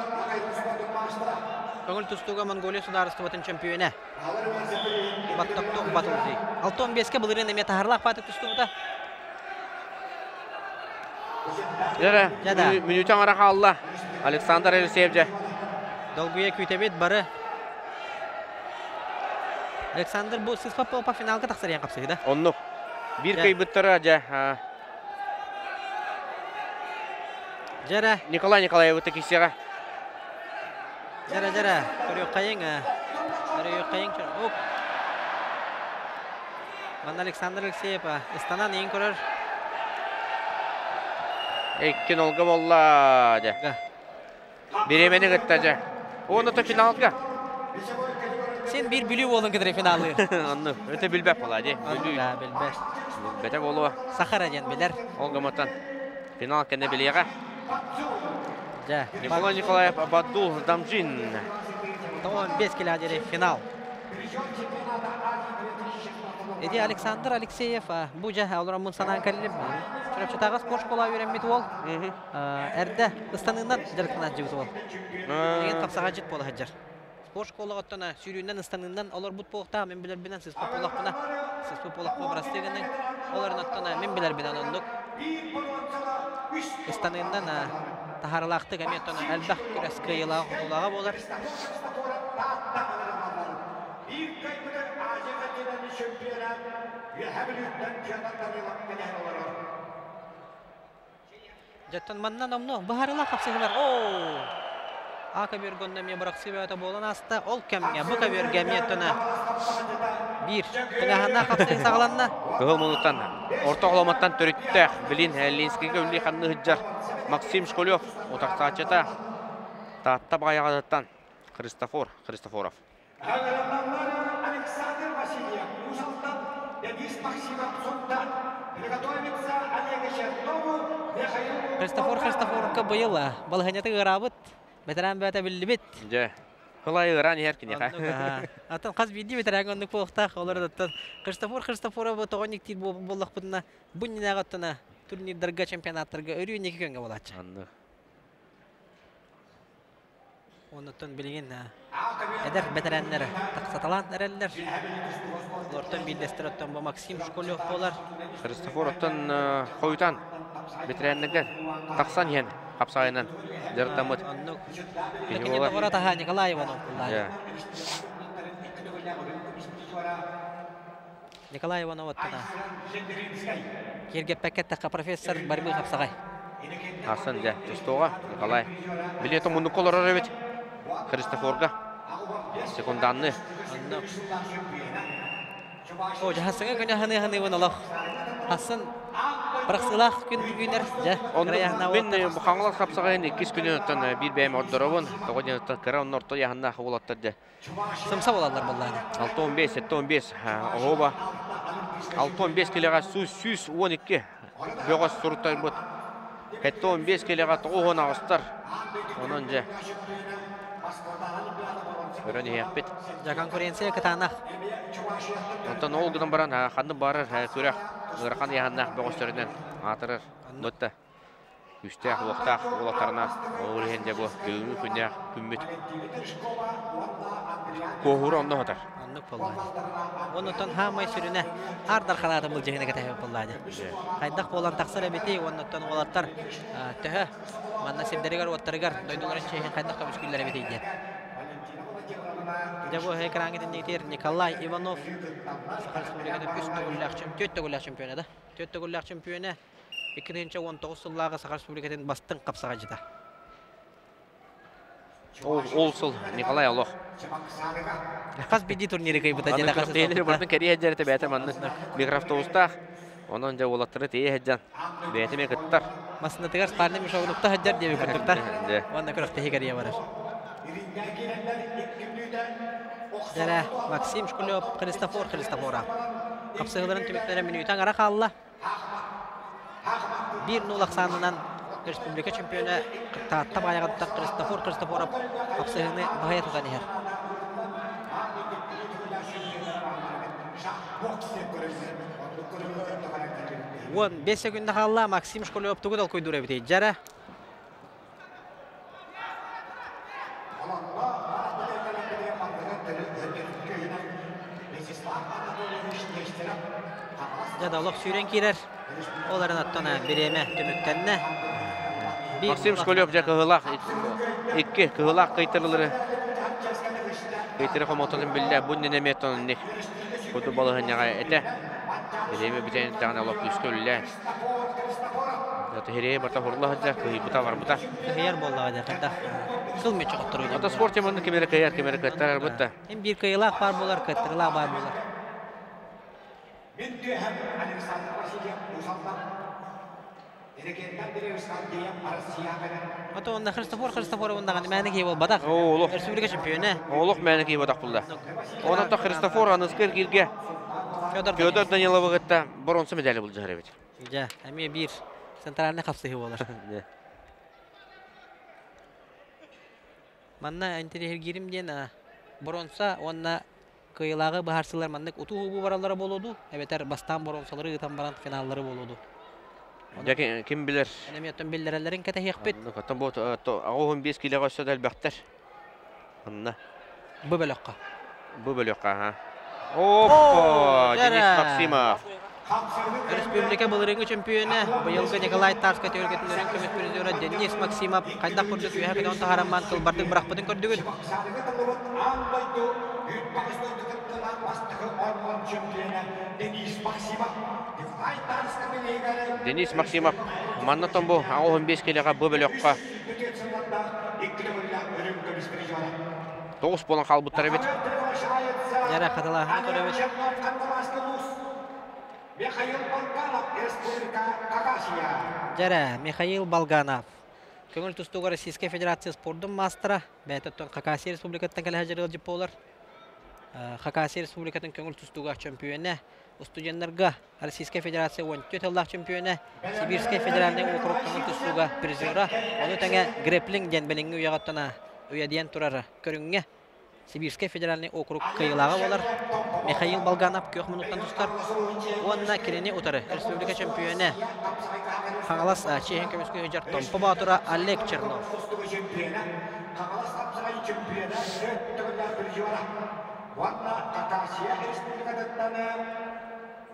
Көңіл тұстуға Монголия сударыстыватын чемпионы. Баттокток Бат Улзей. 6-15-ке бұл ирен эме тахарлақ баты тұстуыда. Жара. Жада. Минутан ара қалла. Александр Люсеев же. Долгуя күйтебет бары. Александр бұл сіз папа по финалға тақсариян қапсығы да. Онлuk. Bir Же. kay bıttara же. ha. Жара, Николай Николаев өте кесеға. жара, жара. Көріу қайың. Көріу қайың. Оп. Ман Александр Алексеев. Истанан ең көрір. Ekkin olga bolla же. Га. Беремені гытта же. Оны то финалга. Сен бір білу болың кедірі финалы. Bilbep bola же. Bülü. Да, білбәш. Бете болуа. Сахара ден білер. Olga matan. Final kende bilеға. Жа. Николай Николаев Абадул Дамжин. 15 кило дери финал. Эди Александр Алексеев бу жа олар мун санан каллим. Чырап чатага спорт школа үйренмит ол. Мгм. Эрде ыстаныңнан жаркынан жигит ол. Деген А, капсага жит бола хаджар. Спорт школа оттана сүйрүүнөн ыстаныңнан олар бут болта мен бина. Сиз пополак бо брас дегенен олар оттана мен ондук. Ыстаныңнан тахарлакты кеметтон әлбәк күрәс кыйыла хутулага болар. Жаттан маннан омно бахарыла капсыгылар. О! Ака бергонна ме бараксы бата болан аста ол кемге бу каберге меттона. Бир. Тыңахана капсыгы сагаланна. Кыгыл мунуттан. Орта оламаттан төрүттә. Билин Линскийге үлли ханны хыджар. Максим Школев. Отак саачата. Татта баягадаттан. Христофор. Христофоров. Александр Васильев, Узалтан, Денис Максимов, Султан. Приготовиться Олега Чернову, Михаил Христофор Христофорка быйыл балганята гырабыт. Ветеран бата биллибит. Же. Хылай ыран аха. Атын қаз биди бетерәң оннук болуқтақ, олар даттан. Христофор Христофора бұл тоғын ектейді боллақ бұдына. Бұннина ғаттына турнирдарға, чемпионаттарға өрі неке билдестер бұл Максим болар. Қапсайынан таха Николай Иванов. Николай Иванов пакеттаққа профессор Барбил Хапсағай. Асын да Тустоға Николай. Билеті мұны колор бет. Христофорга. Секунданны. О, жахасыңа ханы ханы Бірақсылақ күн бүгінер. Жа, Мен олаттар. бұқаңылар қапсағайын еккіз күні өттен бір бәйім ордырауын. Тоғын өттен кіра оның орта яғына олаттырды. Сымса болалар болланы. 6-15, 7-15. Оба. 6-15 келеға сүз, сүз, 12. Бөғас сұрыттар бұд. 7-15 келеға тоғын ағыстар. Онын же. Өрін еқпет. Жа конкуренция кытанақ. Онтан ол гынан баран ханны барыр күрәк ырқан яһаннах бөгөстөрүнөн атырыр нотта үстәк уктак улатарына олен де бу күмү күнә күмүт кохур онно хатар Оннук болланы. Оннуттан хамай сүрүнә ардар халаты бұл жегіне кәтәбі болланы. Қайдақ болан тақсыр әбеті, оннуттан олаттар төһі. Манна сибдерігер, оттарығар, дойдуларын чейхен қайдақ қамыш күллер әбеті еді. Жабу экранги тендектер Николай Иванов. Чемпион, чемпионы да. Төт төгүлләк чемпионы 2019 жылларга Сахар бастың капсага жита. ол николай алох Каз биди турнири манны микроавтобустақ онон же тейе әджан бәті ме кыттар. Онда барар. Жара Максим Шкулев, Христофор Христофора. Капсыгыларын түмөктөрө минутан ара калла. 1-0 аксанынан республика чемпионы Кытаатта баягатта Христофор капсыгыны бая тутан ихер. Вон 5 секунд калла Максим Шкулев тугудал койдура бит. Жара жадалык сүйрен кирер. Оларын аттана биреме төмөккенне. максим школев же кыгылак икки кыгылак кыйтырылыры кыйтыры комотонун билле бу ненеметон ник буду балыгыняга эте биреме битен тагына лок үскөлле Заты хере барта хурлы хаджа кый бута бар бута да чыгып туру. Ата спорт теманы кемере кыяр кемере кыттар бутта Эм бир кыйлак бар болар, кыттырла бар болар. Ото онда Христофор Христофор онда ганы мәне кей бол бадак. Оолух. Республика чемпионы. Олух мәне ки бодак булда Онан та Христофор аныскер кирге Федор Данилова гытта бронза медали булды жары бит Ja, әме бир центральный капсыгы болар. Манна интерьер гирим ден бронса онна кыйлагы баһарсылар маннык уту хубу баралары болуду. Эбетер бастан бронсалары ытан баран финаллары болуду. Яки ким билер Эми оттон биллерелерин кете хекпит. Каттан бот агоһун 5 килога сөдәл бактар Анна Бу бөлөккө. бу бөлөккә ха Опа Денис. Максимов Республика былырыңы чемпионы, быйылгы Николай Тарска төргөтүнөрүн көмөк призеры Денис Максимов үһә гынан таһараман кыл бардык бирак бутын көрдүгүн. Денис Максимов маннатон бу агоһун 5 килога бу бөлөккә Тогуз болан калбыттар бит Жара каталаһын көрөбүт. Жара Михаил Балганов. Көңүл тустуга Российская Федерация спорттун мастера, бәтөттөн Хакасия Республикатын кале жырыл жып болар. Хакасия Республикатын көңүл тустуга чемпионы, студентлерга Российская Федерация 14 жылдак чемпионы, Сибирская федеральный округ көрүнгө Сибирский федеральный округ кыйылага болар. Михаил Болганов кök минуттан тустар. Онна кирене утары республика чемпионы. Хаңалас Чехин көмөскө хөҗәр Томпо Батура Олег Чернов.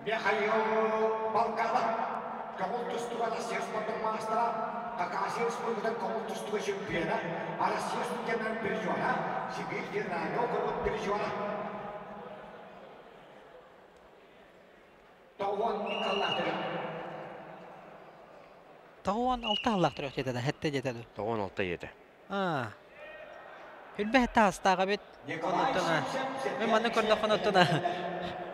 Михаил Балканов. Кағыл тұстыға да серспорттың республикадан. Сибирь округ бір жуара. Тоғын Николаев. Тауан алты аллахтыр өтеді, хәтті жетеді. Тоғын алты еді. А. Хүлбә хәтті астаға бет. Мен маны көрді қонуттана.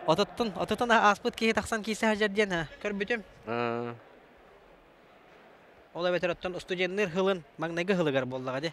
Отыттын, отыттын аспыт кейі тақсан кейсі хәжерден. Көрбүтім. А, Ола бетер оттон студенттер хылын, болдыға де.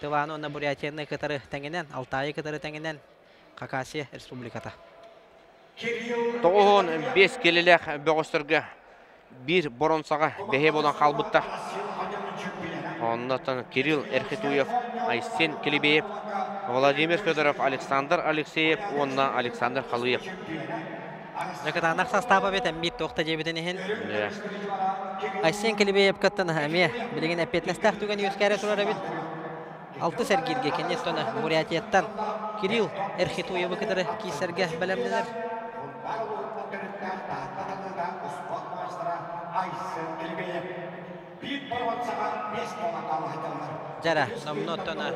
Тываны онна Бурятияны кытары тәңінен, Алтайы кытары тәңінен. Хакасия Республиката. Тоғын бес келелек бөғістірге бір боронсаға бәхе болан қалбыттар. Оннатан Кирилл Эрхитуев, Айсен Келебеев, Владимир Федоров, Александр Алексеев, онна Александр Халыев. Нөкітанақ состава бет әмбит тоқта жебетен ехен. Айсен Келебеев каттан әме. Білеген әпетнестақ түген өскәрі тұрар бит. Алты сәргирге кенет тоны Бурятияттан Кирилл Эрхитуевы кытыры кейсерге бәлемденер. Жара, номноттона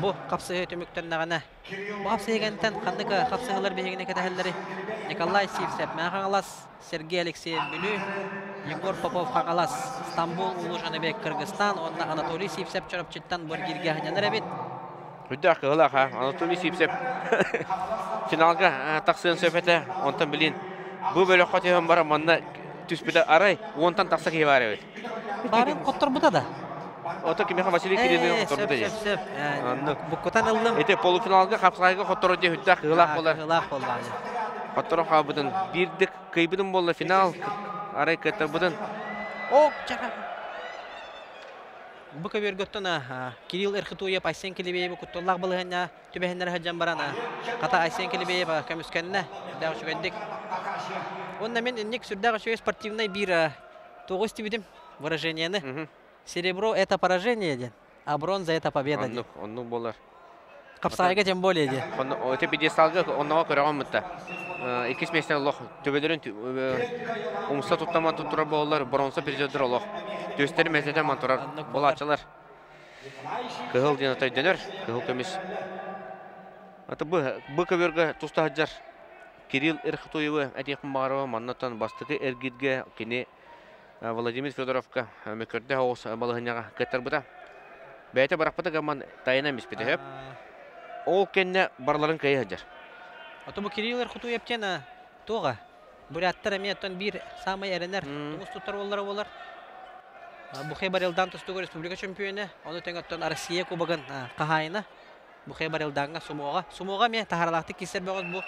бу капсыгы төмүктен нагана. Бу капсыгынтан кандык капсыгылар бегене кетәһелләре. Николай Сивсеп, Махалас, Сергей Алексеев Бүлү, Егор Попов Хангалас, Стамбул, Улу Жаныбек, Кыргызстан, онна Анатолий Сивсеп чорып читтан Боргирге ханянар бит. Хүдді ақылы аға, Анатолий Сипсеп. Финалға тақсыын сөпеті, онтан білін. Бұл бөлі қотығын бара, манна түспеді арай, онтан тақсы кей бар ебет. Барын коттор бута да. Ото кемеха Василий Кириллович Сөп, тұрды сөп, сөп. Анны. Буккутан ылдым. Эте полуфиналга капсайга хоторо де хүдді ақылы болар. Хоторо қабыдын бирдік кыйбыдын болды финал. Арай арайкытыбытын О, жара бука бергөттөна кирилл эрхитуев айсен килибееба куттуллак былыханна түбэхеннер хаджан барана Қата айсен килибееба көмүскенне дагы шугендик онна мен инник сүрдагы шуе спортивный бира тогуз тибидим выражениены серебро это поражение еді, а бронза это победа еді. онну болар капсайга тем более ден это пьедесталга онного көрөгөнмүн да Э, 2 местен лох төбөлөрүн э, э, умса туттама туттурар бронза призердер олох төстер мезеде мантурар болачылар. Кыгыл динатай дөнөр кыгыл көмис аты кирилл ирхтуевы әтиқым маннатан бастығы эргидге кене владимир федоровка мөкөрдө оус балыгыняга кеттербыта бәйте гаман тайына эмеспите ол кенне барларын Ото бу Кирилл Эрхитуев тена тога. Буряттар эмиеттен бир самый эренер М. тугус туттар боллары болар. Бу хебар елдан тустугу республика чемпионы, аны теңөттөн Россия кубогын кахайына. Бу хебар елданга сумога, сумога ме тахарлакты кисер бөгөт бу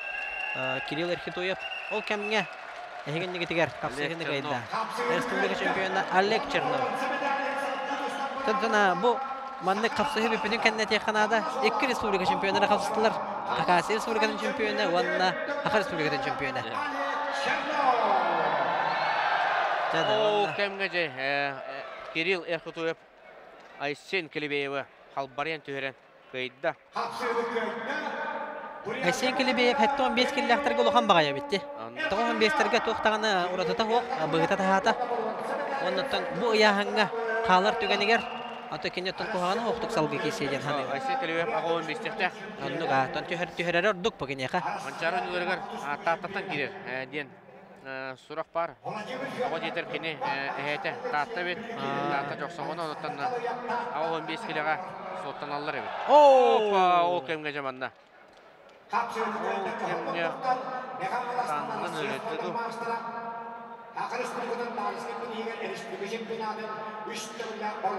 а, Кирилл Эрхитуев. Ол кемге Эгеннеге тигер капсыгын Олег гайда. Республика чемпионы Олег Чернов. Тадана бу манны капсыгы бепенен кеннете канада эки республика чемпиондары капсыттылар. Хакасия республиканын чемпионы, ванна Аха республиканын чемпионы. Ол кәмге ә, Кирилл Эрхтуев Айсен Келебеева халбарен түйерен кайда. Айсен Келебеев хәтта 15 килләхтәргә улахан багая битте. Анна. Тагын 15 туктаганы уратата хок, быгыта тахата. Оннан бу яһанга ата кенеттен куганы хоктук салгы кесеген ханы. Айсен Келебеев ағуын бестекте. Оннуга тон түһәр түһәрәр ордук погенеха. Манчары нүгергер аттаттан кирер. Ден сұрақ бар. Ағо детер кені әйті татты бет. Татты жоқ соғыны оныттан ағо 15 келеға соттан алылар бет. О! Опа, ол кемге öğretti du.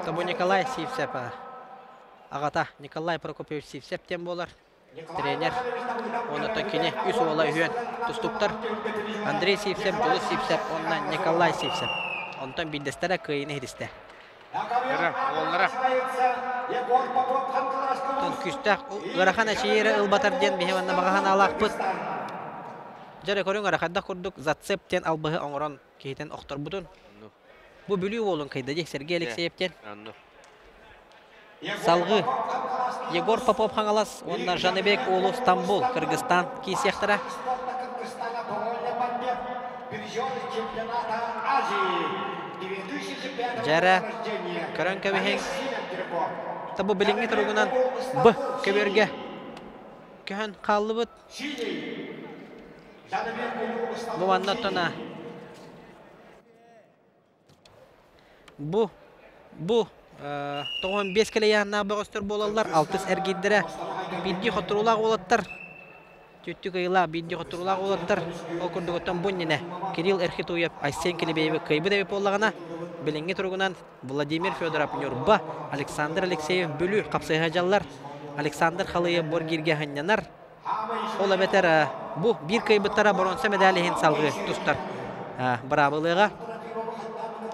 Табу Николай Сивсеп. а. Агата Николай Прокопьевич Сивсеп тем болар. Тренер. Оны токине үс ола үйен тустуктар. Андрей Сивсеп, Жолы Сивсеп, онна Николай Сивсеп. Онтон билдестере кыйыны хидисте. Йөрі, оллара. Тон күстәк ырахан ачиере ылбатар ден бихеманна багахан алакпыт. Жары көрүң арахадда курдук зацептен албыһы оңорон кейтен оқтор бутун. Бу бүлүү болун кайда дек Сергей анну. Салгы Егор Попов хаңалас, онна Жаныбек Улу Стамбул, Кыргызстан кийсектара. Жара көрөн кебехең табу билиңи туругунан Б кеберге көхөн қаллыбыт. Бу аннаттана Бу бу тоғын бес келе яғына бағыстыр болалар, алтыс әргейдері бидді қотырулақ олаттар. Түтті кайла бидді қотырулақ олаттар. Ол күрдігіттен бұнніне Кирилл Эрхитуев Айсен Келебееві кайбы деп болағына білінгі тұрғынан Владимир Федоров Нюрба, Александр Алексеев Бүлі қапсайға жаллар, Александр Халыя Боргирге ханнянар. Ол әбетер бұ бір кайбыттара бронса медалиhin салғы тұстар барабылыға.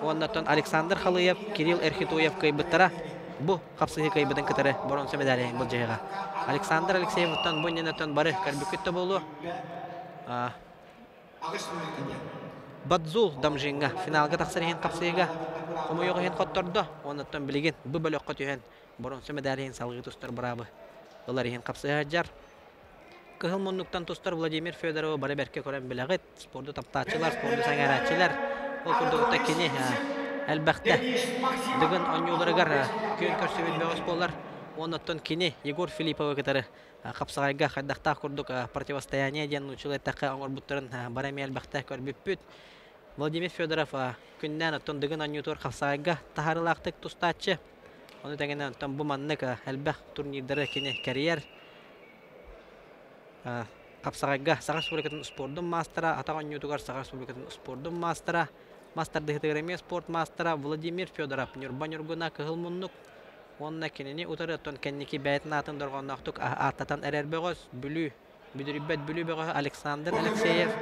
Оннаттан Александр Халыев, Кирилл Эрхитуев кайбыттара бу капсыһы кайбытын кытары бронза медали бұл жайға. Александр Алексеевтан бунненаттан бары карбүкүттө болу. Бадзул дамжинга финалга тақсырыһын капсыһыга комуйоғыһын хоттордо. Оннаттан билеген бу бөлөккө түйен бронза медалиһин салгы тустар барабы. Оларыһын капсыһы жар. Кыһыл муннуктан тустар Владимир Федоров бары берке көрен билегит. Спорду таптаачылар, спорду саңарачылар. Ол күрдігітті кене әлбәқті дүгін онюларыгар күйін көрсөбіт бәғыс болар. Онаттан кене Егор Филиппова кітары қапсағайға қайдақта күрдік противостояние ден учыл әттәқі оңыр бұттырын барами әлбәқті көрбіппіт. Владимир Федоров күннен оттан дүгін онютор қапсағайға тахарылақтық тұстатчы. Оны тәгенен оттан бұл маннық әлбәқ турнирдары кене карьер. Қапсағайға Сағар Республикатын спордың мастера, атаған ютугар Сағар Республикатын спордың мастера, мастер дыхтыгреме спорт мастера Владимир Федоров, Нюрбан Юргуна кыгыл муннук, онна кенени утары тон кенники бәйтін атын дорғаннақтук аттатан әрер бөгөз, бүлі, бүдіріббет бүлі бөгөз Александр Алексеев,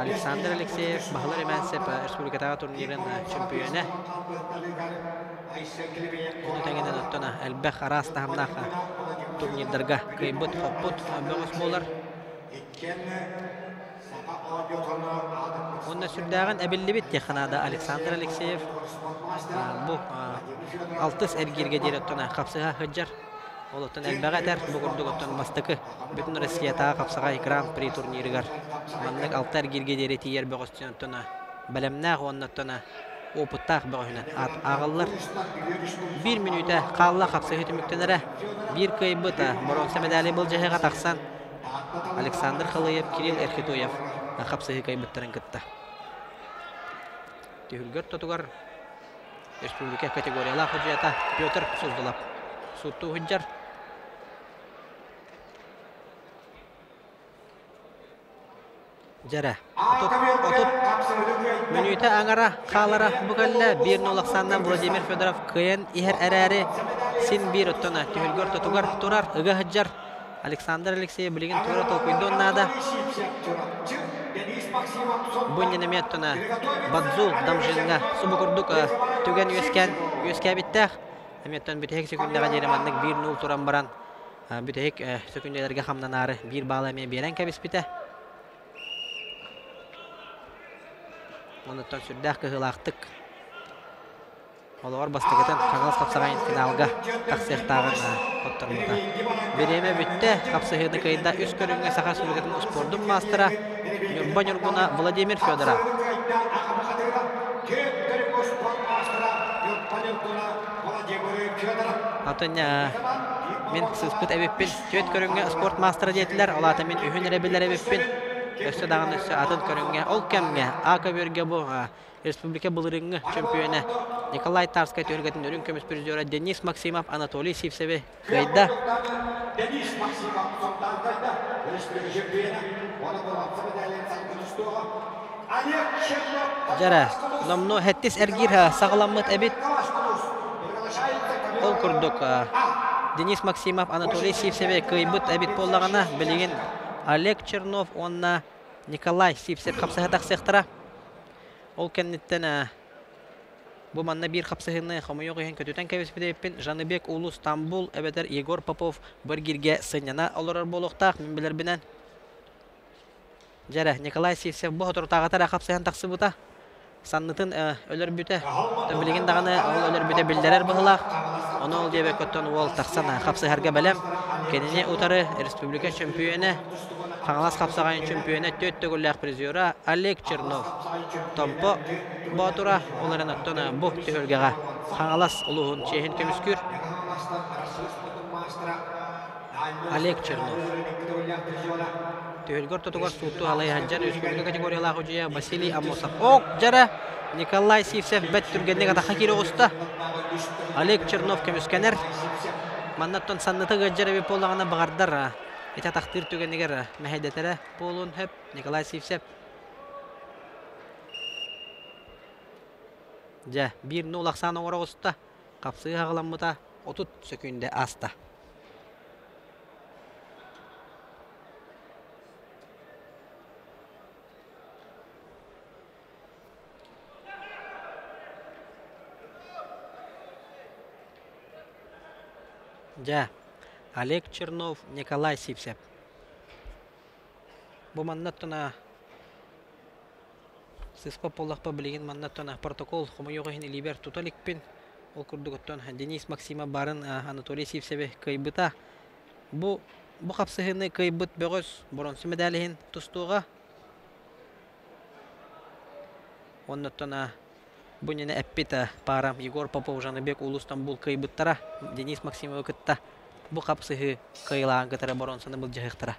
Александр Алексеев, бағылар емәнсеп республикатаға турнирин чемпионы. Оны тәгенен оттона әлбәқ арас тахамнаха турнирдарға кайбыт хоппут бөгөз болар. Онна сүрдәгән әбелли бит яханада Александр Алексеев. Бу алтыс әргирге директона капсыга хыджар. Ол оттан әлбәгәтәр бугурдук оттан бастыкы. Бүтүн Россия таа капсыга Гран При турниригар. Маннык алты әргирге дирети ер бөгөстен оттана. Белемнәг оннаттана опыттақ бөгөһүнән ат агыллар. Бир минута қалла капсыга түмүктенере. Бир кайбыта бронза медали был жаһага таксан. Александр Халыев, Кирилл Эрхитуев қапсыһы кайбыттарын кытта. Түйілгөр тотугар республика категориялар хұджата Петр Суздалап. Сутту хұджар. Жара. Отут минута аңара қалара бұғалла 1-0 Владимир Федоров кыйын ихер әрәрі син бир оттона түйілгөр тотугар турар ыга хұджар. Александр Алексеев билеген тура толкуйды оннада. Буннина меттона Бадзул дамжинга субукурдук түген өскен өске биттах. Меттон бүтек секундага жереманнык 1-0 туран баран. Бүтек секундаларга хамнан ары бир бааламе берен кабис бите. Онуттан сүрдәк кыһылактык. Олар бастыгытын каңыз қапсағайын финалға тақсықтағын қоттырмыға. Береме бүтті қапсығыны кайында үс көріңге сақа сүлігетін спордың мастера Нюрбан Юргуна Владимир Федоров. Атын мен сыспыт әбеппін төт көріңге спорт мастера дейтілер, олаты мен үйін әребілер әбеппін. Өссө даган өссө атын көрүнгө ол кемге а көбөргө бу а, республика былырыңы чемпионы Николай Тарскай төргетін өрін көміс призері Денис Максимов, Анатолий Сивсеве қайда. Денис Максимов қайда. Республика чемпионы. Оны болатсы. Жара, сағаламмыт әбит ол күрдік. Денис Максимов, Анатолий Сивсеве кыйбыт әбит боллағана білеген Олег Чернов, онна Николай Сивсев қапсағыдақ сектора. Ол кәннеттен Бу манна бир хапсыһынны хамыйок иһин көтүтен кебеспедеппин Жаныбек улу Стамбул эбетер Егор Попов бер гирге сыньяна олорор болохтаах мин билер бинен. Жара Николай Сивсев бу хотор тагатара хапсыһын таксы бута. Саннытын өлөр бүте. Та билеген даганы ол өлөр бүте билдерер быһылаах. Оны ол дебе көттөн ол таксана хапсыһарга белем. Кенене утары республика чемпионы Хаңалас қапсағайын чемпионы төт төгілләқ призера Олег Чернов. Томпо Батура оларын аттона бұх төгілгеға. Хаңалас ұлығын чейін көміскүр. Олег Чернов. Төгілгір тұтығар суытту алай ханжар республика категориялағы ұжия Василий Амосов. Оқ жара Николай Сивсев бәт түргенне қатақа кері қосты. Олег Чернов көміскенер. Маннаттон санныты гыджары беп болағына бағардар. Эта тахтыр түгенегер мәһәдәтәре болун һәп Николай Сивсев. Жа, бир нул аксан оңора оста. Капсы ағаламмыта 30 секунде аста. Жа, Олег Чернов, Николай Сипсеп. Бу маннаттана сыспа поллахпа билеген маннаттана протокол хомойоғын илибер туталикпин. Ол күрдүгөттөн Денис Максима барын Анатолий Сипсебе кыйбыта. Бу бу капсыһыны кыйбыт бөгөс бронза медалиһин тустууга. Оннаттана бу нене эппита парам Егор Попов Жаныбек улу Стамбул кыйбыттара Денис Максимова кытта бу капсыһы кыйлаан кытара боронсаны бул жахыктара.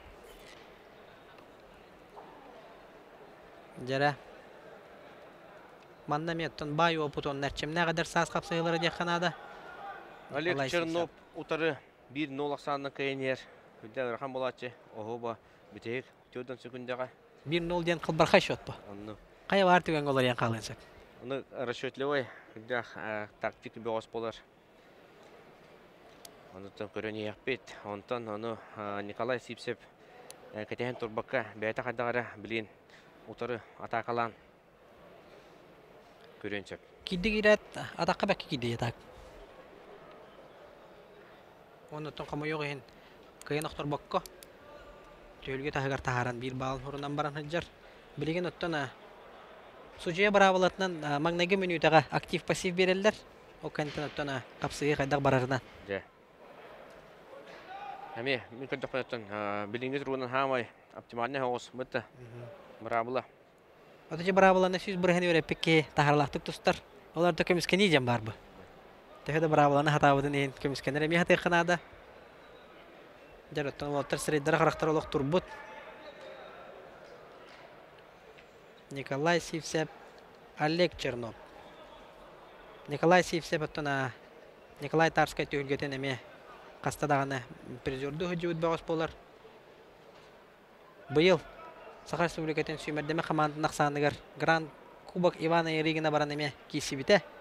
Жара Манна меттон бай опутон нерчемне кадар саас капсыһылары дияханада. Олег Чернов утары бир нол аксанны кайнер. Хүдден рахан болачы. Ого ба битек төдөн секундага. Бир нол ден кылбарха шот. Анны. Кая бар түген голар ян калынсак. Оны расчетливый. Хүдден тактик бегос болар. Онтон көрөне яппет. Онтон оны Николай Сипсеп кетен турбакка бәйта кадагара билин утары. Кидди кирет атакка бәкки кидди ятак. Оннотон кама yok иһин. Кыйын октор бокко. Төлгө тахагар тахаран бир баал хорунан баран хаджар. Билеген оттона Сужия барабылатынан магнеге минутага актив пассив берелдер. О кантен оттона капсыгы кайдак барарына. Же. Әме, мен көндік қойаттан, біліңіз руынан хамай оптимальный хоғыз бұтты. Бравыла. Оточе барабыланы сүз бүрһәне бере пекке тахарлактык тустар. Олар да көміскені жем бар бу. Тәһәдә барабыланы хатабыдын ен көміскенер эми хаты ханада. Жараттан Валтер Срейдер характер олық турбут. Николай Сивсеп, Олег Чернов. Николай Сивсеп оттона Николай Тарскай төгілгетен эме қастадағаны призерді хүджібіт бағыс болар. Быйыл Сахар Республикатын сүймердеме командын ақсаныгар Гранд Кубок Ивана Иригина баран кисибите. Таралов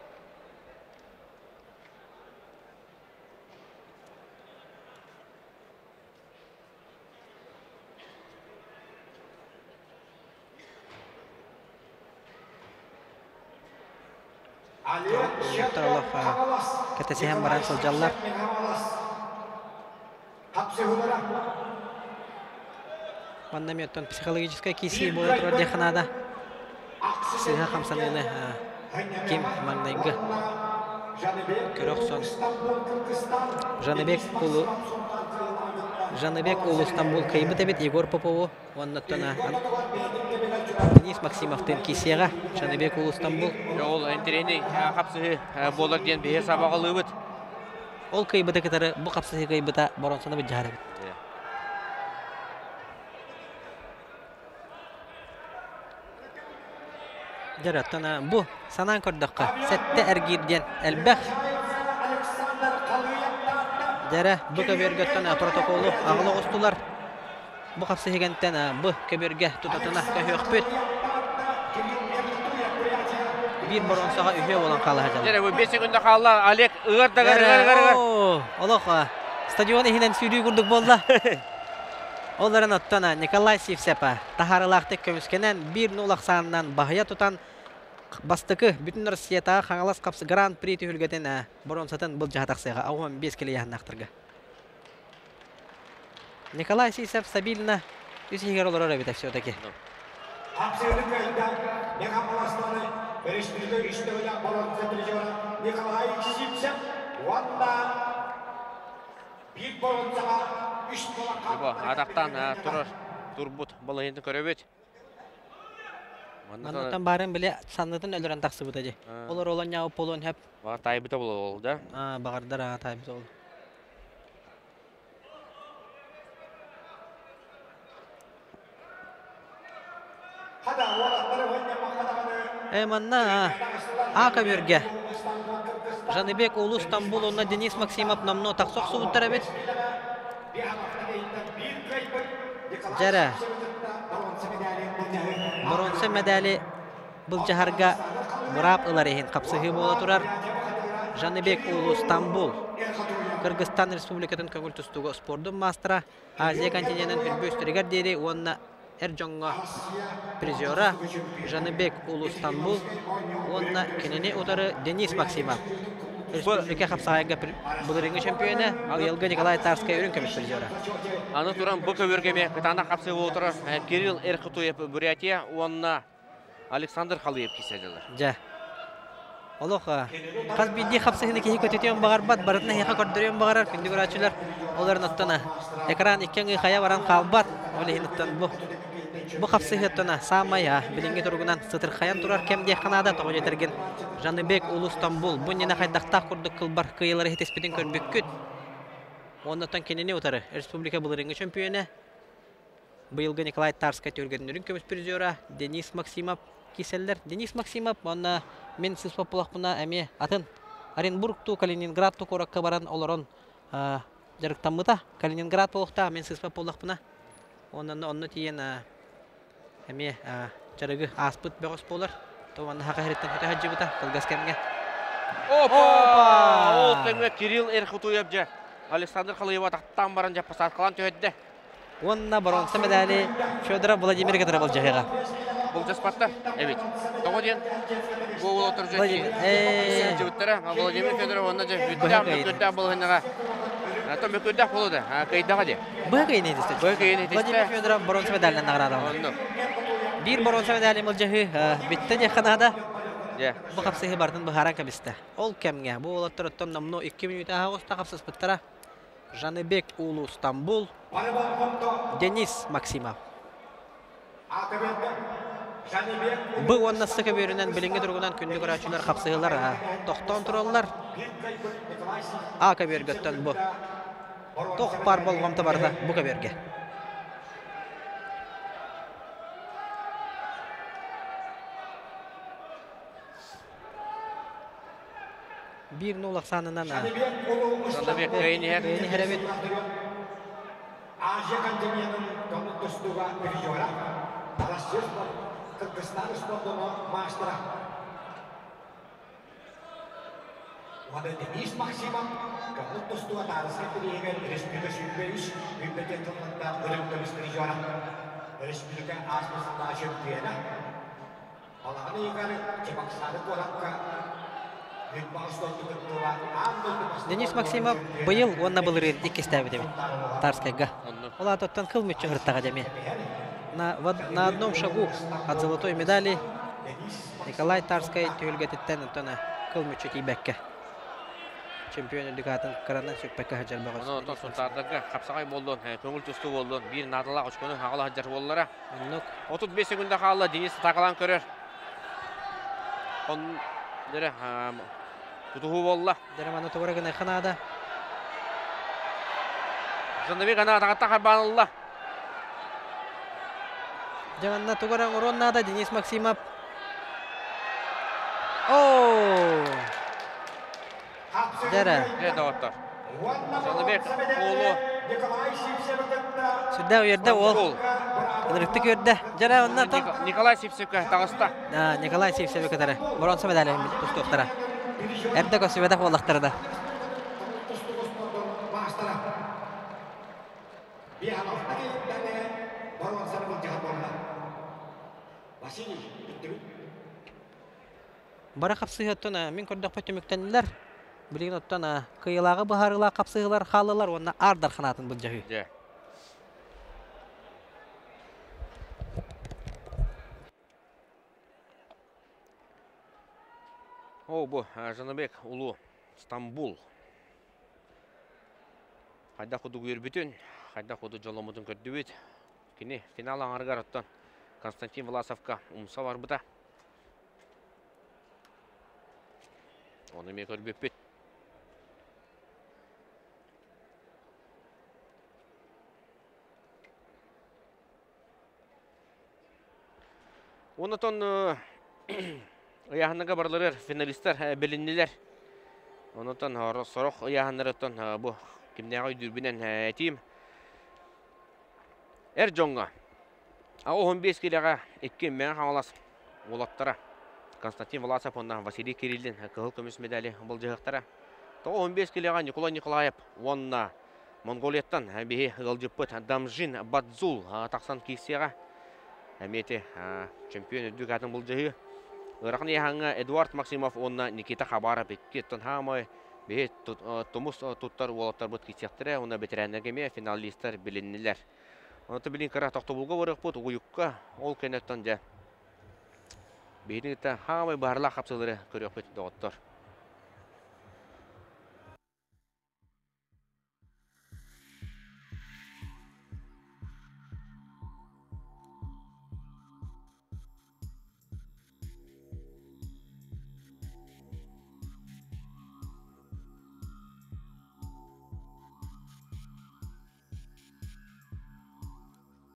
кәтесеһен баран сылжаллар. Хапсыһылара. Манна меттон психологическая киси болот ким маңнайгы Көрөксон. Жаныбек улу Жаныбек улу Стамбул Егор Попову Денис кисияга Жаныбек улу Стамбул Ол болар ден бұд ол кайбыта кетері бұл қапсы кайбыта баронсана бір жары жараттана бұл санан көрдіққа сәтті әргирден әлбәқ дәрі бұл көбергеттен протоколы ағылы құстылар бұл қапсы хегенттен бұл көберге тұтатына көйөкпөт болан кала хажал. Жere бу 5 секундда қалла Олег ығыр да гыр гыр гыр. Олох стадион ихинен сүйрүү курдук болла. Оларын оттана Николай Сивсепа тахарылақты көміскенен бир нулақ санынан бағая тұтан бастықы бүтін Россиятаға қаңалас қапсы Гран При түйілгетін бұл жағатақсыға ауын 5 келі яғынақтырға. Николай Сивсеп стабильно олар өрәбет все-таки. Абсолютно көлді. Мегаполастаны берештірді үштігілі балансы тренера Николай Сипсеп. Ванда bir балансыға үш бола Бу атақтан турбут балайын көрөбөт. Манда Маннан барын біле тақсы. А. Олар полон хәп тайбыта болол да. бағардар ол. Мақадағаны Э, манна а көмерге. Жаныбек Улу Стамбул, онна Денис Максимов намно тақсоқ суыттар әбет. Жәрі. Бронсы медали бұл жағарға мұрап ылар ехін қапсығы бола тұрар. Жаныбек Улу Стамбул. Кыргызстан Республикатын тұстығы спордың мастера. Азия континентін үрбөстірігер дейді, онна жоңға призера Жаныбек Улу Стамбул. Онна кенене утары Денис Максимов. Республика қапсағайға бұлырыңы чемпионы, ал елгі Николай Тарскай үрін көміс призера. Аны туран бу көбөргеме кытанда капсы болотур. Кирилл Эрхтуев Бурятия, онна Александр Халыев киселдер. Жа. Олох, қаз бидди қапсығыны кейі көтетен бағар бат, барытына хеқа көрдірен бағарар, күнді көрачылар, оларын оттана. Экран иккен қая баран қалбат, олейін оттан бұ. Бұ қапсығы оттана, самая, білінге тұрғынан сытыр қаян тұрар кемде қанада тоғы жетерген. Жаныбек, Улу Стамбул, бұн нені қайдақта құрдық қылбар, қиылары хетеспеден көрбек күт. Оннан кенене утары, республика бұлырыңы чемпионы, Быйылғы Николай Тарска төргеннерін көміс призера Денис Максимов киселдер. Денис Максимов, онна мен сыз популақпына әме атын Оренбургту, Калининградту коракка баран олорон жарықтамыта. Калининград болықта мен сыз популақпына. Онны тиен әме жарығы аспыт бәғыс болар. Томанны хақа хереттен хөте хаджы бұта, кылгас кәмге. Опа! Ол кемге Кирилл Эрхтуев же Александр Халыев атақтан баран жаппа сатқалан төйдді. Онна бронза медали Федора Владимир Гатара бол жағыға. Бұл жаспатта? Evet. Тоғы ден? Бұл отыр. Жөттері, Владимир Федоров онна же Бұға үттә, кайды. Бұл едісті. Владимир Федоров. Бир. Бу бахара кабисте. Ол кемге? Бу олаттыр оттон намно 2 минут аға оста капсыз быттара. Жаныбек Улу Стамбул, Денис Максимов. Бу онна бөрүнөн билинге тургунан токтон тураллар. А кабергөттөн бу. Тох пар болгомта барда бу каберге. Бир нулак санынан. Бейни херебет. Азия Кыргызстан мастера. Оны Денис Максимов көңіл тұстуға тарысқа тіреген республика сүйбейіш мемлекет қылмында өлім көміс призера. Республика асмысында чемпионы. Олағаны егері Чебоксары қораққа Денис Максимов быйыл онна былырын икки ставит деме. Тарскайга. Онны. Ола тоттан кыл мүччө гырттага деме. На, в- на одном шагу от золотой медали Николай Тарскай түйілгетіттен ұттана кыл мүччө тейбәкке. Чемпион үдігатын қыранан сөкпәкке хаджар Оны бағыз. отон сунтардагы капсагай болдун, көңүл тусту болдун. Бир надала очкону хагала хаджар боллара. Оннук 35 секунда қалды Денис тақалан көрер. Он дере тутуху болла. дәріманы туғырығын айқанада. Жаныбек ана тағатта қарбанылла. Жаманна туғырын ұроннада Денис Максимов. О! Жара. Же доғаттар. Жаныбек оğlu Сүрдә уердә ол. Стамбул. Кыдырыкты көрдә. Жара тон. Ника- Николай Сипсевка тағыста. Николай. Бара капсыһыттан мин көрдөх пөтөмүктәнләр. Билеген оттан кыйлагы баһарыла капсыһылар халылар онна ардар ханатын бул жагы. Же. О, bu Жаныбек улу Стамбул. Хайда худу бүтүн, хайда худу жоломудун көрдүбүт. Кини финал аңаргар оттон Константин Власовка умса бар бута. Оны ме көрбөппүт. Онотон ыяһыныга барларыр финалисттер э, белиннилер. Онотон хоро- сорох ыяһынырыттан э, бу кимнәгә дүрбинен э, тим. Эр жонга. А 15 килега 2 мен хаңалас улаттара. Константин Власов онна Василий Кириллин э, кыгыл көмүс медали бул жыгыктара. То 15 килега Николай Николаев онна Монголияттан э, бихи гылжыппыт Дамжин Бадзул э, таксан Әмете чемпион үдік атын бұл жағы. Ирақын яңа Эдуард Максимов онна Никита Хабаров тон хамай бе тумус туттар уолаттар бут кисектире, онна бетерәннәгеме финалисттар билинниләр. Онты билин кара тоқты булга барык бут уюкка ол кенеттен же. Бейін хамай барла қапсылары көрек бет доғыттар.